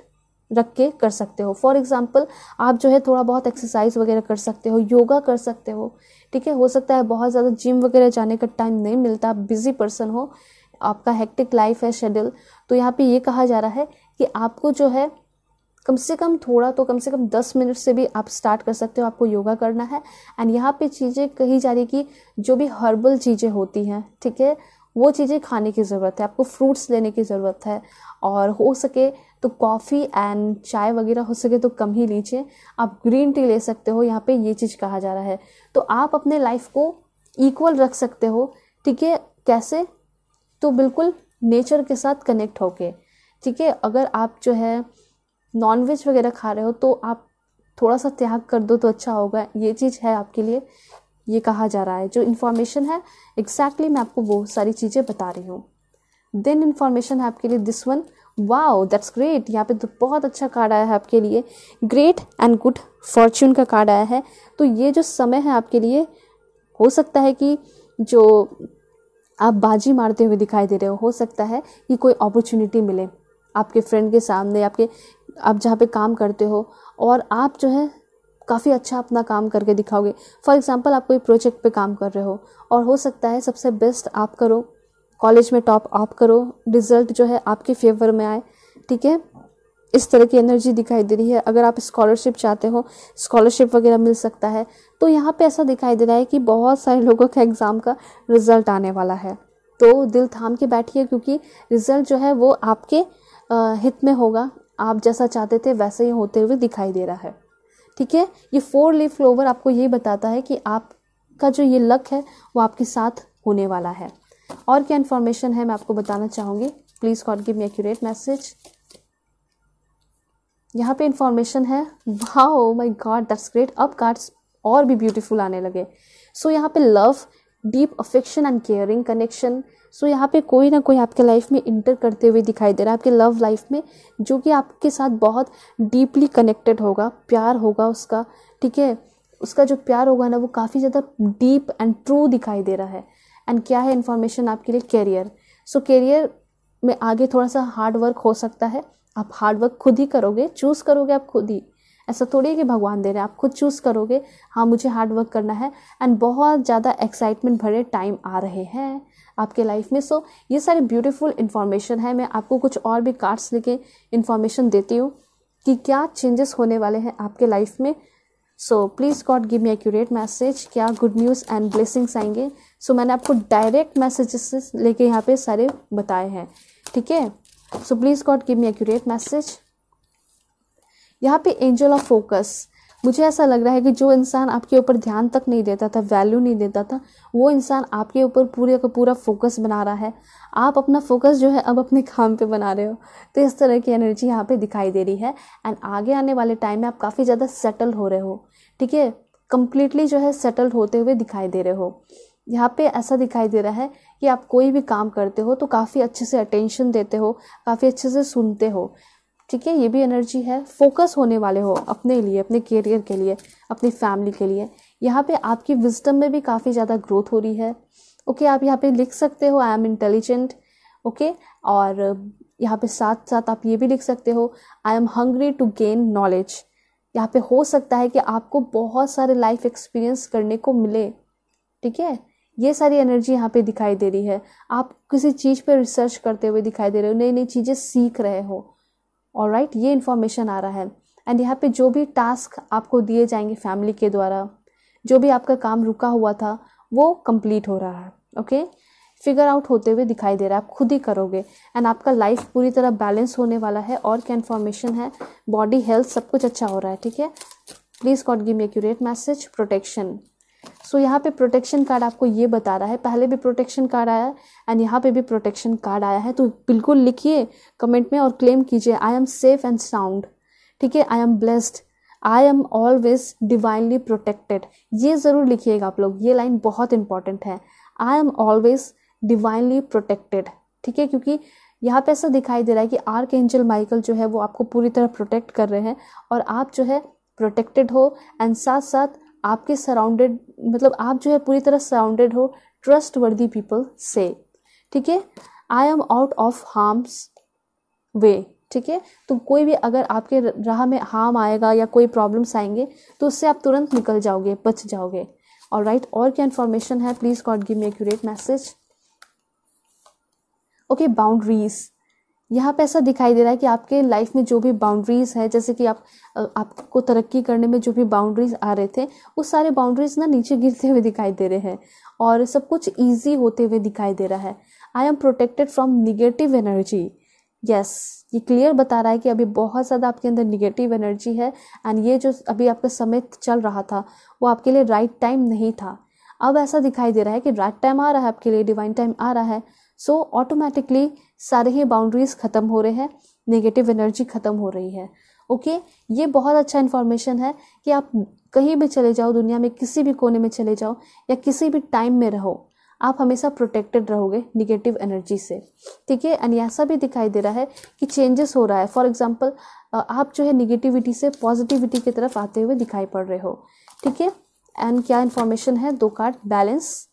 रख के कर सकते हो। फॉर एग्ज़ाम्पल आप जो है थोड़ा बहुत एक्सरसाइज वगैरह कर सकते हो योगा कर सकते हो। ठीक है, हो सकता है बहुत ज़्यादा जिम वगैरह जाने का टाइम नहीं मिलता, आप बिज़ी पर्सन हो, आपका हेक्टिक लाइफ है शेड्यूल तो यहाँ पे ये कहा जा रहा है कि आपको जो है कम से कम थोड़ा तो कम से कम दस मिनट से भी आप स्टार्ट कर सकते हो, आपको योगा करना है। एंड यहाँ पे चीज़ें कही जा रही कि जो भी हर्बल चीज़ें होती हैं, ठीक है, वो चीज़ें खाने की ज़रूरत है, आपको फ्रूट्स लेने की ज़रूरत है। और हो सके तो कॉफ़ी एंड चाय वगैरह हो सके तो कम ही लीजिए। आप ग्रीन टी ले सकते हो, यहाँ पे ये चीज़ कहा जा रहा है। तो आप अपने लाइफ को इक्वल रख सकते हो, ठीक है, कैसे? तो बिल्कुल नेचर के साथ कनेक्ट होके, ठीक है, अगर आप जो है नॉनवेज वगैरह खा रहे हो तो आप थोड़ा सा त्याग कर दो तो अच्छा होगा। ये चीज़ है आपके लिए, ये कहा जा रहा है। जो इन्फॉर्मेशन है एग्जैक्टली exactly मैं आपको बहुत सारी चीज़ें बता रही हूँ। देन इन्फॉर्मेशन है आपके लिए this one wow that's great यहाँ पे तो बहुत अच्छा कार्ड आया है आपके लिए। ग्रेट एंड गुड फॉर्च्यून का कार्ड आया है। तो ये जो समय है आपके लिए, हो सकता है कि जो आप बाजी मारते हुए दिखाई दे रहे हो हो सकता है कि कोई अपॉर्चुनिटी मिले। आपके फ्रेंड के सामने, आपके, आप जहाँ पे काम करते हो और आप जो है काफ़ी अच्छा अपना काम करके दिखाओगे। फॉर एग्ज़ाम्पल आप कोई प्रोजेक्ट पे काम कर रहे हो और हो सकता है सबसे बेस्ट आप करो कॉलेज में टॉप आप करो रिज़ल्ट जो है आपके फेवर में आए, ठीक है? इस तरह की एनर्जी दिखाई दे रही है। अगर आप स्कॉलरशिप चाहते हो स्कॉलरशिप वगैरह मिल सकता है तो यहाँ पे ऐसा दिखाई दे रहा है कि बहुत सारे लोगों का एग्ज़ाम का रिज़ल्ट आने वाला है। तो दिल थाम के बैठिए, क्योंकि रिज़ल्ट जो है वो आपके हित में होगा। आप जैसा चाहते थे वैसे ही होते हुए दिखाई दे रहा है। ठीक है? ये फोर लीफ फ्लोवर आपको ये बताता है कि आपका जो ये लक है वो आपके साथ होने वाला है। और क्या इन्फॉर्मेशन है मैं आपको बताना चाहूँगी। Please God give me accurate message यहाँ पे इंफॉर्मेशन है। Wow my God that's great अब कार्ड्स और भी ब्यूटीफुल आने लगे। सो so, यहाँ पे love deep affection and caring connection so यहाँ पे कोई ना कोई आपके लाइफ में इंटर करते हुए दिखाई दे रहा है, आपके लव लाइफ में, जो कि आपके साथ बहुत डीपली कनेक्टेड होगा, प्यार होगा उसका, ठीक है? उसका जो प्यार होगा ना, वो काफ़ी ज़्यादा डीप एंड ट्रू दिखाई दे रहा है। एंड क्या है इन्फॉर्मेशन आपके लिए? कैरियर सो कैरियर में आगे थोड़ा सा हार्ड वर्क हो सकता है। आप हार्ड वर्क खुद ही करोगे चूज़ करोगे आप खुद ही। ऐसा थोड़ी है कि भगवान दे रहे हैं, आप खुद चूज़ करोगे हाँ मुझे हार्ड वर्क करना है। एंड बहुत ज़्यादा एक्साइटमेंट भरे टाइम आ रहे हैं। आपके लाइफ में। सो so, ये सारी ब्यूटीफुल इन्फॉर्मेशन है। मैं आपको कुछ और भी कार्ड्स लेके इन्फॉर्मेशन देती हूँ कि क्या चेंजेस होने वाले हैं आपके लाइफ में। So please God give me accurate message क्या गुड न्यूज़ एंड ब्लेसिंग्स आएँगे। सो so, मैंने आपको डायरेक्ट मैसेजेस लेके यहाँ पे सारे बताए हैं। ठीक है? So please God give me accurate message यहाँ पे एंजल ऑफ़ फोकस मुझे ऐसा लग रहा है कि जो इंसान आपके ऊपर ध्यान तक नहीं देता था वैल्यू नहीं देता था, वो इंसान आपके ऊपर पूरे का पूरा फोकस बना रहा है। आप अपना फोकस जो है अब अपने काम पे बना रहे हो। तो इस तरह की एनर्जी यहाँ पे दिखाई दे रही है। एंड आगे आने वाले टाइम में आप काफ़ी ज़्यादा सेटल हो रहे हो। ठीक है? कम्प्लीटली जो है सेटल होते हुए दिखाई दे रहे हो। यहाँ पे ऐसा दिखाई दे रहा है कि आप कोई भी काम करते हो तो काफ़ी अच्छे से अटेंशन देते हो, काफ़ी अच्छे से सुनते हो। ठीक है, ये भी एनर्जी है। फोकस होने वाले हो अपने लिए, अपने करियर के लिए, अपनी फैमिली के लिए। यहाँ पे आपकी विजडम में भी काफ़ी ज़्यादा ग्रोथ हो रही है। ओके आप यहाँ पे लिख सकते हो आई एम इंटेलिजेंट ओके और यहाँ पे साथ साथ आप ये भी लिख सकते हो I am hungry to gain knowledge यहाँ पे हो सकता है कि आपको बहुत सारे लाइफ एक्सपीरियंस करने को मिले। ठीक है? ये सारी एनर्जी यहाँ पे दिखाई दे रही है। आप किसी चीज़ पे रिसर्च करते हुए दिखाई दे रहे हो नई नई चीज़ें सीख रहे हो। और राइट ये इन्फॉर्मेशन आ रहा है। एंड यहाँ पे जो भी टास्क आपको दिए जाएँगे फैमिली के द्वारा, जो भी आपका काम रुका हुआ था, वो कंप्लीट हो रहा है ओके फिगर आउट होते हुए दिखाई दे रहा है। आप खुद ही करोगे। एंड आपका लाइफ पूरी तरह बैलेंस होने वाला है और क्या इन्फॉर्मेशन है? बॉडी हेल्थ सब कुछ अच्छा हो रहा है, ठीक है? Please God give me accurate message protection so यहाँ पे प्रोटेक्शन कार्ड आपको ये बता रहा है, पहले भी प्रोटेक्शन कार्ड आया है एंड यहाँ पे भी प्रोटेक्शन कार्ड आया है तो बिल्कुल लिखिए कमेंट में और क्लेम कीजिए I am safe and sound ठीक है? I am blessed I am always divinely protected ये ज़रूर लिखिएगा आप लोग, ये लाइन बहुत इंपॉर्टेंट है। I am always divinely protected ठीक है? क्योंकि यहाँ पे ऐसा दिखाई दे रहा है कि आर्क एंजल माइकल जो है वो आपको पूरी तरह प्रोटेक्ट कर रहे हैं और आप जो है प्रोटेक्टेड हो एंड साथ साथ आपके सराउंडेड मतलब आप जो है पूरी तरह सराउंडेड हो ट्रस्ट वर्दी पीपल से। ठीक है? I am out of harm's way ठीक है? तो कोई भी अगर आपके राह में हार्म आएगा या कोई प्रॉब्लम्स आएँगे तो उससे आप तुरंत निकल जाओगे, बच जाओगे। और राइट और क्या इन्फॉर्मेशन है? Please God give me accurate message okay boundaries यहाँ पे ऐसा दिखाई दे रहा है कि आपके लाइफ में जो भी बाउंड्रीज है, जैसे कि आप आपको तरक्की करने में जो भी बाउंड्रीज आ रहे थे, वो सारे बाउंड्रीज ना नीचे गिरते हुए दिखाई दे रहे हैं और सब कुछ ईजी होते हुए दिखाई दे रहा है। I am protected from negative energy yes ये क्लियर बता रहा है कि अभी बहुत ज़्यादा आपके अंदर निगेटिव एनर्जी है एंड ये जो अभी आपका समय चल रहा था, वो आपके लिए राइट right टाइम नहीं था। अब ऐसा दिखाई दे रहा है कि राइट right टाइम आ रहा है आपके लिए डिवाइन टाइम आ रहा है। सो ऑटोमेटिकली सारे ही बाउंड्रीज ख़त्म हो रहे हैं नेगेटिव एनर्जी ख़त्म हो रही है। Okay okay? ये बहुत अच्छा इन्फॉर्मेशन है कि आप कहीं भी चले जाओ, दुनिया में किसी भी कोने में चले जाओ या किसी भी टाइम में रहो, आप हमेशा प्रोटेक्टेड रहोगे निगेटिव एनर्जी से। ठीक है? एंड ऐसा भी दिखाई दे रहा है कि चेंजेस हो रहा है। फॉर एग्ज़ाम्पल आप जो है निगेटिविटी से पॉजिटिविटी की तरफ़ आते हुए दिखाई पड़ रहे हो। ठीक है? एंड क्या इन्फॉर्मेशन है? दो कार्ड बैलेंस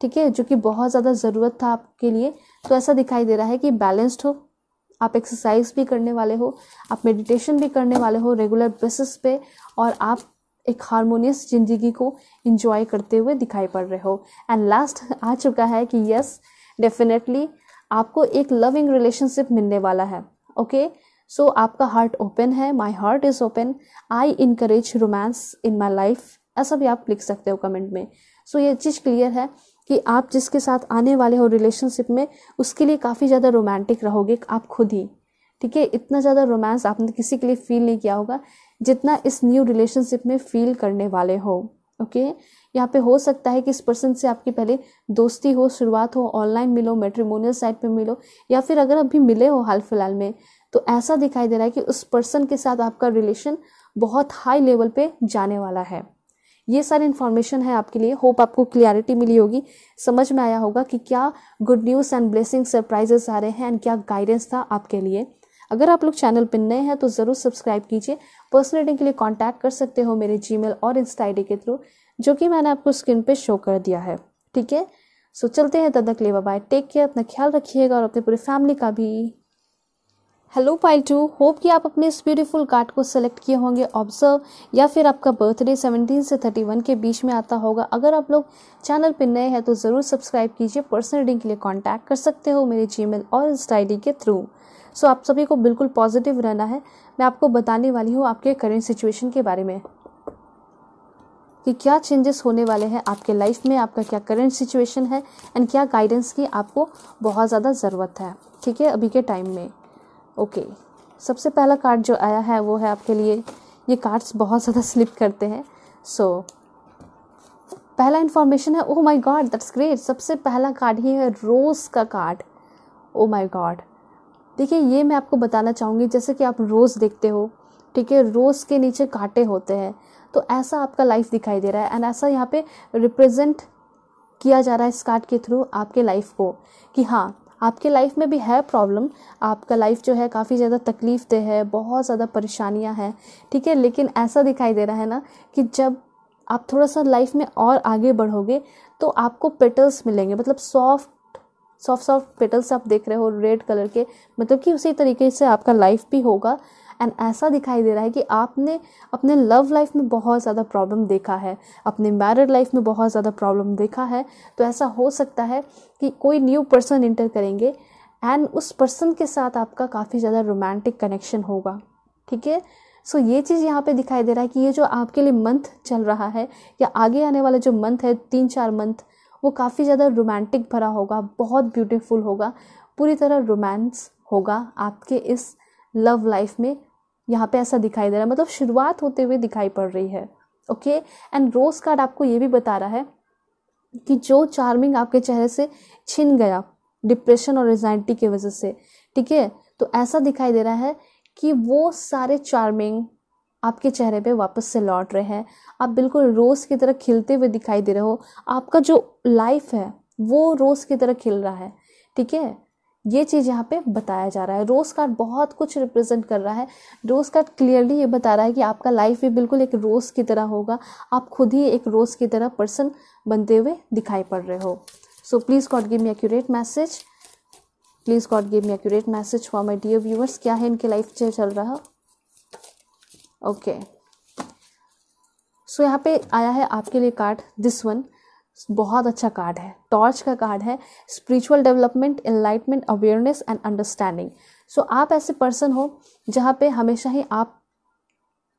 ठीक है जो कि बहुत ज़्यादा ज़रूरत था आपके लिए। तो ऐसा दिखाई दे रहा है कि बैलेंस्ड हो आप एक्सरसाइज भी करने वाले हो आप मेडिटेशन भी करने वाले हो रेगुलर बेसिस पे और आप एक हारमोनियस ज़िंदगी को इंजॉय करते हुए दिखाई पड़ रहे हो। एंड लास्ट आ चुका है कि यस डेफिनेटली आपको एक लविंग रिलेशनशिप मिलने वाला है ओके okay? सो so, आपका हार्ट ओपन है my heart is open I encourage romance in my life ऐसा भी आप लिख सकते हो कमेंट में। सो so, ये चीज़ क्लियर है। कि आप जिसके साथ आने वाले हो रिलेशनशिप में, उसके लिए काफ़ी ज़्यादा रोमांटिक रहोगे आप खुद ही। ठीक है? इतना ज़्यादा रोमांस आपने किसी के लिए फील नहीं किया होगा, जितना इस न्यू रिलेशनशिप में फील करने वाले हो। ओके यहाँ पे हो सकता है कि इस पर्सन से आपकी पहले दोस्ती हो, शुरुआत हो ऑनलाइन मिलो मेट्रीमोनियल साइट पे मिलो, या फिर अगर अभी मिले हो हाल फ़िलहाल में तो ऐसा दिखाई दे रहा है कि उस पर्सन के साथ आपका रिलेशन बहुत हाई लेवल पे जाने वाला है। ये सारी इन्फॉर्मेशन है आपके लिए। होप आपको क्लियरिटी मिली होगी। समझ में आया होगा कि क्या good news and blessing surprises आ रहे हैं एंड क्या गाइडेंस था आपके लिए। अगर आप लोग चैनल पर नए हैं तो ज़रूर सब्सक्राइब कीजिए। पर्सनल रीडिंग के लिए कॉन्टैक्ट कर सकते हो मेरे जी और इंस्टा आईडी के थ्रू जो कि मैंने आपको स्क्रीन पर शो कर दिया है। ठीक है? सो चलते हैं तद तक ले बाय टेक केयर अपना ख्याल रखिएगा और अपने पूरी फैमिली का भी। हेलो फ़ाइल टू होप कि आप अपने इस ब्यूटीफुल कार्ड को सेलेक्ट किए होंगे। ऑब्ज़र्व या फिर आपका बर्थडे 17 से 31 के बीच में आता होगा। अगर आप लोग चैनल पर नए हैं तो ज़रूर सब्सक्राइब कीजिए। पर्सनल रीडिंग के लिए कांटेक्ट कर सकते हो मेरे जीमेल और इंस्टा आई के थ्रू सो आप सभी को बिल्कुल पॉजिटिव रहना है। मैं आपको बताने वाली हूँ आपके करेंट सिचुएशन के बारे में कि क्या चेंजेस होने वाले हैं आपके लाइफ में, आपका क्या करेंट सिचुएशन है एंड क्या गाइडेंस की आपको बहुत ज़्यादा ज़रूरत है। ठीक है? अभी के टाइम में। ओके सबसे पहला कार्ड जो आया है वो है आपके लिए। ये कार्ड्स बहुत ज़्यादा स्लिप करते हैं। सो so, पहला इन्फॉर्मेशन है oh my God that's great सबसे पहला कार्ड ही है रोज़ का कार्ड ओ माय गॉड देखिए ये मैं आपको बताना चाहूँगी जैसे कि आप रोज़ देखते हो ठीक है? रोज़ के नीचे कांटे होते हैं। तो ऐसा आपका लाइफ दिखाई दे रहा है एंड ऐसा यहाँ पे रिप्रेजेंट किया जा रहा है इस कार्ड के थ्रू आपके लाइफ को कि हाँ आपके लाइफ में भी है प्रॉब्लम आपका लाइफ जो है काफ़ी ज़्यादा तकलीफ़ दे है, बहुत ज़्यादा परेशानियाँ हैं, ठीक है? लेकिन ऐसा दिखाई दे रहा है ना कि जब आप थोड़ा सा लाइफ में और आगे बढ़ोगे तो आपको पेटल्स मिलेंगे. मतलब सॉफ्ट सॉफ्ट सॉफ्ट पेटल्स आप देख रहे हो रेड कलर के मतलब कि उसी तरीके से आपका लाइफ भी होगा. एंड ऐसा दिखाई दे रहा है कि आपने अपने लव लाइफ में बहुत ज़्यादा प्रॉब्लम देखा है, अपने मैरिड लाइफ में बहुत ज़्यादा प्रॉब्लम देखा है। तो ऐसा हो सकता है कि कोई न्यू पर्सन इंटर करेंगे एंड उस पर्सन के साथ आपका काफ़ी ज़्यादा रोमांटिक कनेक्शन होगा, ठीक है? सो ये चीज़ यहाँ पे दिखाई दे रहा है कि ये जो आपके लिए मंथ चल रहा है या आगे आने वाला जो मंथ है, तीन चार मंथ वो काफ़ी ज़्यादा रोमांटिक भरा होगा, बहुत ब्यूटीफुल होगा, पूरी तरह रोमांस होगा आपके इस लव लाइफ में। यहाँ पे ऐसा दिखाई दे रहा है। मतलब शुरुआत होते हुए दिखाई पड़ रही है। ओके एंड रोज कार्ड आपको ये भी बता रहा है कि जो चार्मिंग आपके चेहरे से छिन गया डिप्रेशन और एजाइटी की वजह से, ठीक है? तो ऐसा दिखाई दे रहा है कि वो सारे चार्मिंग आपके चेहरे पे वापस से लौट रहे हैं। आप बिल्कुल रोज़ की तरह खिलते हुए दिखाई दे रहे हो। आपका जो लाइफ है, वो रोज़ की तरह खिल रहा है। ठीक है? ये चीज़ यहाँ पे बताया जा रहा है। रोज़ कार्ड बहुत कुछ रिप्रेजेंट कर रहा है। रोज़ कार्ड क्लियरली ये बता रहा है कि आपका लाइफ भी बिल्कुल एक रोज़ की तरह होगा। आप खुद ही एक रोज़ की तरह पर्सन बनते हुए दिखाई पड़ रहे हो। So please God give me accurate message please God give me accurate message for my dear viewers क्या है इनके लाइफ से चल रहा? ओके सो यहाँ पे आया है आपके लिए कार्ड दिस वन बहुत अच्छा कार्ड है। टॉर्च का कार्ड है। Spiritual development enlightenment awareness and understanding so आप ऐसे पर्सन हो, जहाँ पे हमेशा ही आप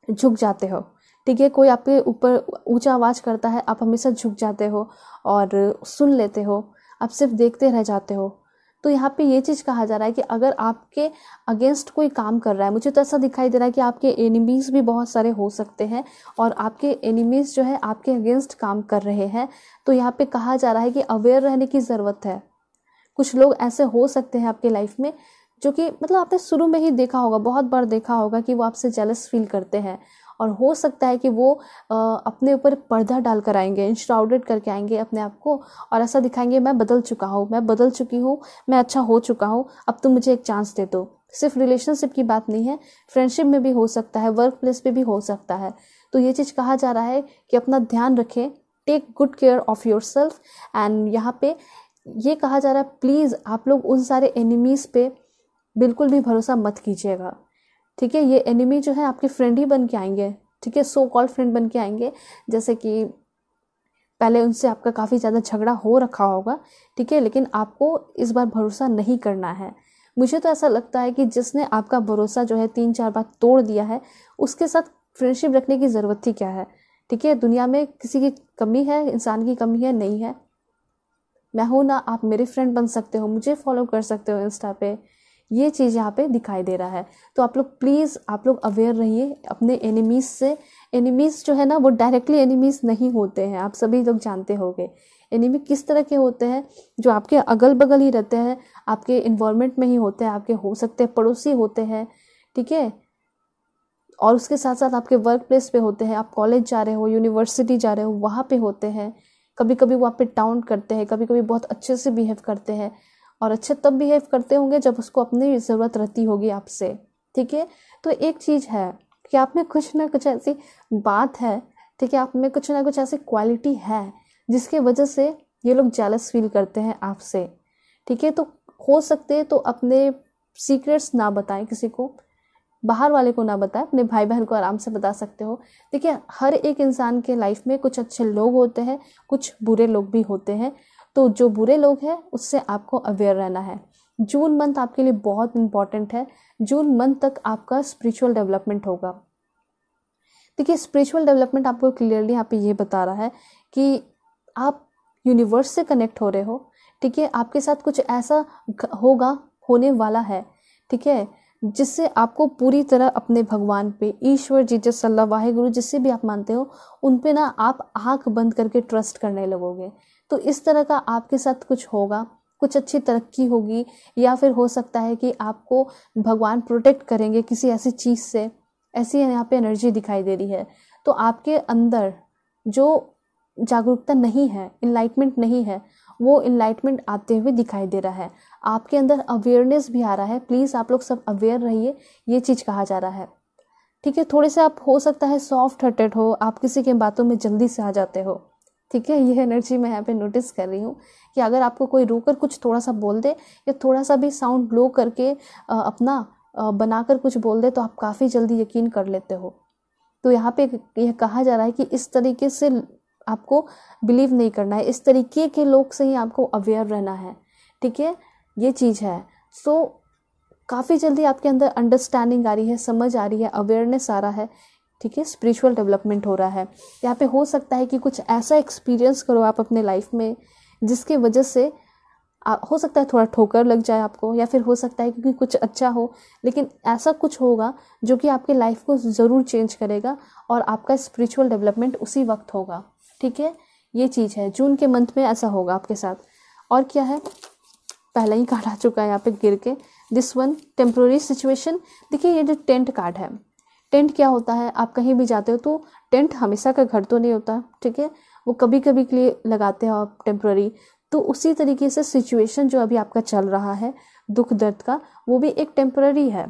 झुक जाते हो। ठीक है? कोई आपके ऊपर ऊँचा आवाज़ करता है, आप हमेशा झुक जाते हो और सुन लेते हो। आप सिर्फ़ देखते रह जाते हो। तो यहाँ पे ये चीज़ कहा जा रहा है कि अगर आपके अगेंस्ट कोई काम कर रहा है, मुझे तो ऐसा दिखाई दे रहा है कि आपके एनिमीज़ भी बहुत सारे हो सकते हैं और आपके एनिमीज़ जो है आपके अगेंस्ट काम कर रहे हैं। तो यहाँ पे कहा जा रहा है कि अवेयर रहने की ज़रूरत है। कुछ लोग ऐसे हो सकते हैं आपके लाइफ में, जो कि मतलब आपने शुरू में ही देखा होगा, बहुत बार देखा होगा कि वो आपसे जेलस फील करते हैं। और हो सकता है कि वो अपने ऊपर पर्दा डाल कर आएँगे इंश्राउडेड करके आएँगे अपने आप को और ऐसा दिखाएँगे, मैं बदल चुका हूँ, मैं बदल चुकी हूँ, मैं अच्छा हो चुका हूँ, अब तुम मुझे एक चांस दे दो। सिर्फ़ रिलेशनशिप की बात नहीं है फ्रेंडशिप में भी हो सकता है वर्क प्लेस पे भी हो सकता है। तो ये चीज़ कहा जा रहा है कि अपना ध्यान रखें take good care of yourself and यहाँ पे ये कहा जा रहा है प्लीज़ आप लोग उन सारे एनिमीज़ पे बिल्कुल भी भरोसा मत कीजिएगा। ठीक है, ये एनिमी जो है आपके फ्रेंड ही बन के आएँगे, ठीक है सो कॉल्ड फ्रेंड बन के आएँगे। जैसे कि पहले उनसे आपका काफ़ी ज़्यादा झगड़ा हो रखा होगा, ठीक है, लेकिन आपको इस बार भरोसा नहीं करना है। मुझे तो ऐसा लगता है कि जिसने आपका भरोसा जो है तीन चार बार तोड़ दिया है, उसके साथ फ्रेंडशिप रखने की ज़रूरत ही क्या है? ठीक है, दुनिया में किसी की कमी है, इंसान की कमी है, नहीं है। मैं हूँ ना आप मेरे फ्रेंड बन सकते हो, मुझे फॉलो कर सकते हो इंस्टा पे। ये चीज़ यहाँ पे दिखाई दे रहा है। तो आप लोग प्लीज़ आप लोग अवेयर रहिए, अपने एनिमीज़ से। एनिमीज़ जो है ना, वो डायरेक्टली एनिमीज़ नहीं होते हैं। आप सभी लोग जानते होंगे। एनिमी किस तरह के होते हैं? जो आपके अगल बगल ही रहते हैं, आपके इन्वायरमेंट में ही होते हैं, आपके हो सकते हैं पड़ोसी होते हैं, ठीक है? और उसके साथ साथ आपके वर्क प्लेस पे होते हैं, आप कॉलेज जा रहे हो यूनिवर्सिटी जा रहे हो, वहाँ पे होते हैं। कभी कभी वो आप पे टाउन करते हैं कभी कभी बहुत अच्छे से बिहेव करते हैं। और अच्छे तब बिहेव करते होंगे जब उसको अपनी ज़रूरत रहती होगी आपसे, ठीक है? तो एक चीज़ है कि आप में कुछ ना कुछ ऐसी बात है, ठीक है? आप में कुछ ना कुछ ऐसी क्वालिटी है जिसके वजह से ये लोग जेलस फील करते हैं आपसे, ठीक है? तो हो सकते तो अपने सीक्रेट्स ना बताएँ किसी को, बाहर वाले को ना बताएँ, अपने भाई बहन को आराम से बता सकते हो। देखिए, हर एक इंसान के लाइफ में कुछ अच्छे लोग होते हैं, कुछ बुरे लोग भी होते हैं तो जो बुरे लोग हैं, उससे आपको अवेयर रहना है। जून मंथ आपके लिए बहुत इंपॉर्टेंट है। जून मंथ तक आपका स्पिरिचुअल डेवलपमेंट होगा। देखिए स्पिरिचुअल डेवलपमेंट आपको क्लियरली यहाँ पे ये बता रहा है कि आप यूनिवर्स से कनेक्ट हो रहे हो, ठीक है? आपके साथ कुछ ऐसा होगा, होने वाला है, ठीक है? जिससे आपको पूरी तरह अपने भगवान पे, ईश्वर जीजस सल्ला वाहे गुरु जिससे भी आप मानते हो, उन पे ना आप आँख बंद करके ट्रस्ट करने लगोगे। तो इस तरह का आपके साथ कुछ होगा, कुछ अच्छी तरक्की होगी, या फिर हो सकता है कि आपको भगवान प्रोटेक्ट करेंगे किसी ऐसी चीज़ से, ऐसी यहाँ पे एनर्जी दिखाई दे रही है। तो आपके अंदर जो जागरूकता नहीं है इनलाइटमेंट नहीं है, वो इनलाइटमेंट आते हुए दिखाई दे रहा है। आपके अंदर अवेयरनेस भी आ रहा है। प्लीज़ आप लोग सब अवेयर रहिए, ये चीज़ कहा जा रहा है। ठीक है, थोड़े से आप हो सकता है सॉफ्ट हार्टेड हो, आप किसी के बातों में जल्दी से आ जाते हो। ठीक है, ये एनर्जी मैं यहाँ पे नोटिस कर रही हूँ कि अगर आपको कोई रोकर कुछ थोड़ा सा बोल दे या थोड़ा सा भी साउंड लो करके अपना बनाकर कुछ बोल दे तो आप काफ़ी जल्दी यकीन कर लेते हो। तो यहाँ पे यह कहा जा रहा है कि इस तरीके से आपको बिलीव नहीं करना है। इस तरीके के लोग से ही आपको अवेयर रहना है। ठीक है, ये चीज़ है। सो काफ़ी जल्दी आपके अंदर अंडरस्टैंडिंग आ रही है, समझ आ रही है अवेयरनेस आ रहा है ठीक है स्पिरिचुअल डेवलपमेंट हो रहा है। यहाँ पे हो सकता है कि कुछ ऐसा एक्सपीरियंस करो आप अपने लाइफ में जिसके वजह से आ, हो सकता है थोड़ा ठोकर लग जाए आपको या फिर हो सकता है क्योंकि कुछ अच्छा हो लेकिन ऐसा कुछ होगा जो कि आपके लाइफ को ज़रूर चेंज करेगा और आपका स्पिरिचुअल डेवलपमेंट उसी वक्त होगा। ठीक है? ये चीज़ है। जून के मंथ में ऐसा होगा आपके साथ। और क्या है? पहले ही कार्ड आ चुका है यहाँ पे गिर के। दिस वन टेम्प्रोरी सिचुएशन देखिए ये जो टेंट कार्ड है टेंट क्या होता है? आप कहीं भी जाते हो तो टेंट हमेशा का घर तो नहीं होता, ठीक है? वो कभी कभी के लिए लगाते हो आप टेम्प्ररी तो उसी तरीके से सिचुएशन जो अभी आपका चल रहा है दुख दर्द का, वो भी एक टेम्प्ररी है।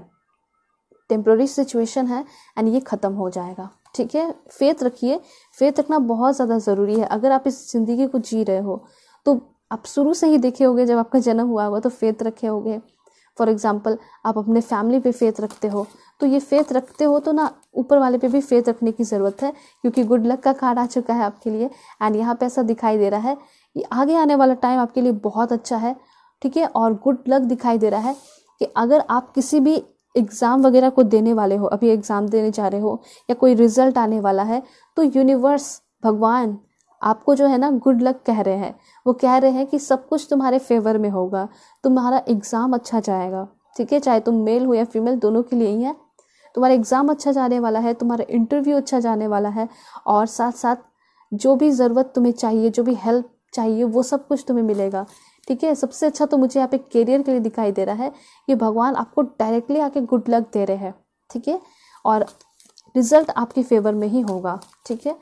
टेम्प्ररी सिचुएशन है एंड ये ख़त्म हो जाएगा, ठीक है? फेथ रखिए। फेथ रखना बहुत ज़्यादा ज़रूरी है। अगर आप इस ज़िंदगी को जी रहे हो तो आप शुरू से ही देखे होगे जब आपका जन्म हुआ होगा तो फेथ रखे होगे। फॉर एग्ज़ाम्पल आप अपने फैमिली पे फेथ रखते हो तो ये फेथ रखते हो तो ना ऊपर वाले पे भी फेथ रखने की ज़रूरत है, क्योंकि गुड लक का कार्ड आ चुका है आपके लिए एंड यहाँ पे ऐसा दिखाई दे रहा है कि आगे आने वाला टाइम आपके लिए बहुत अच्छा है, ठीक है? और गुड लक दिखाई दे रहा है कि अगर आप किसी भी एग्ज़ाम वगैरह को देने वाले हो, अभी एग्ज़ाम देने जा रहे हो, या कोई रिज़ल्ट आने वाला है तो यूनिवर्स भगवान आपको जो है ना गुड लक कह रहे हैं। वो कह रहे हैं कि सब कुछ तुम्हारे फेवर में होगा। तुम्हारा एग्ज़ाम अच्छा जाएगा। ठीक है? चाहे तुम मेल हो या फीमेल दोनों के लिए ही है। तुम्हारा एग्ज़ाम अच्छा जाने वाला है, तुम्हारा इंटरव्यू अच्छा जाने वाला है और साथ साथ जो भी ज़रूरत तुम्हें चाहिए, जो भी हेल्प चाहिए, वो सब कुछ तुम्हें मिलेगा। ठीक है? सबसे अच्छा तो मुझे यहाँ पे करियर के लिए दिखाई दे रहा है। कि भगवान आपको डायरेक्टली आके गुड लक दे रहे हैं। ठीक है? और रिज़ल्ट आपके फेवर में ही होगा। ठीक है?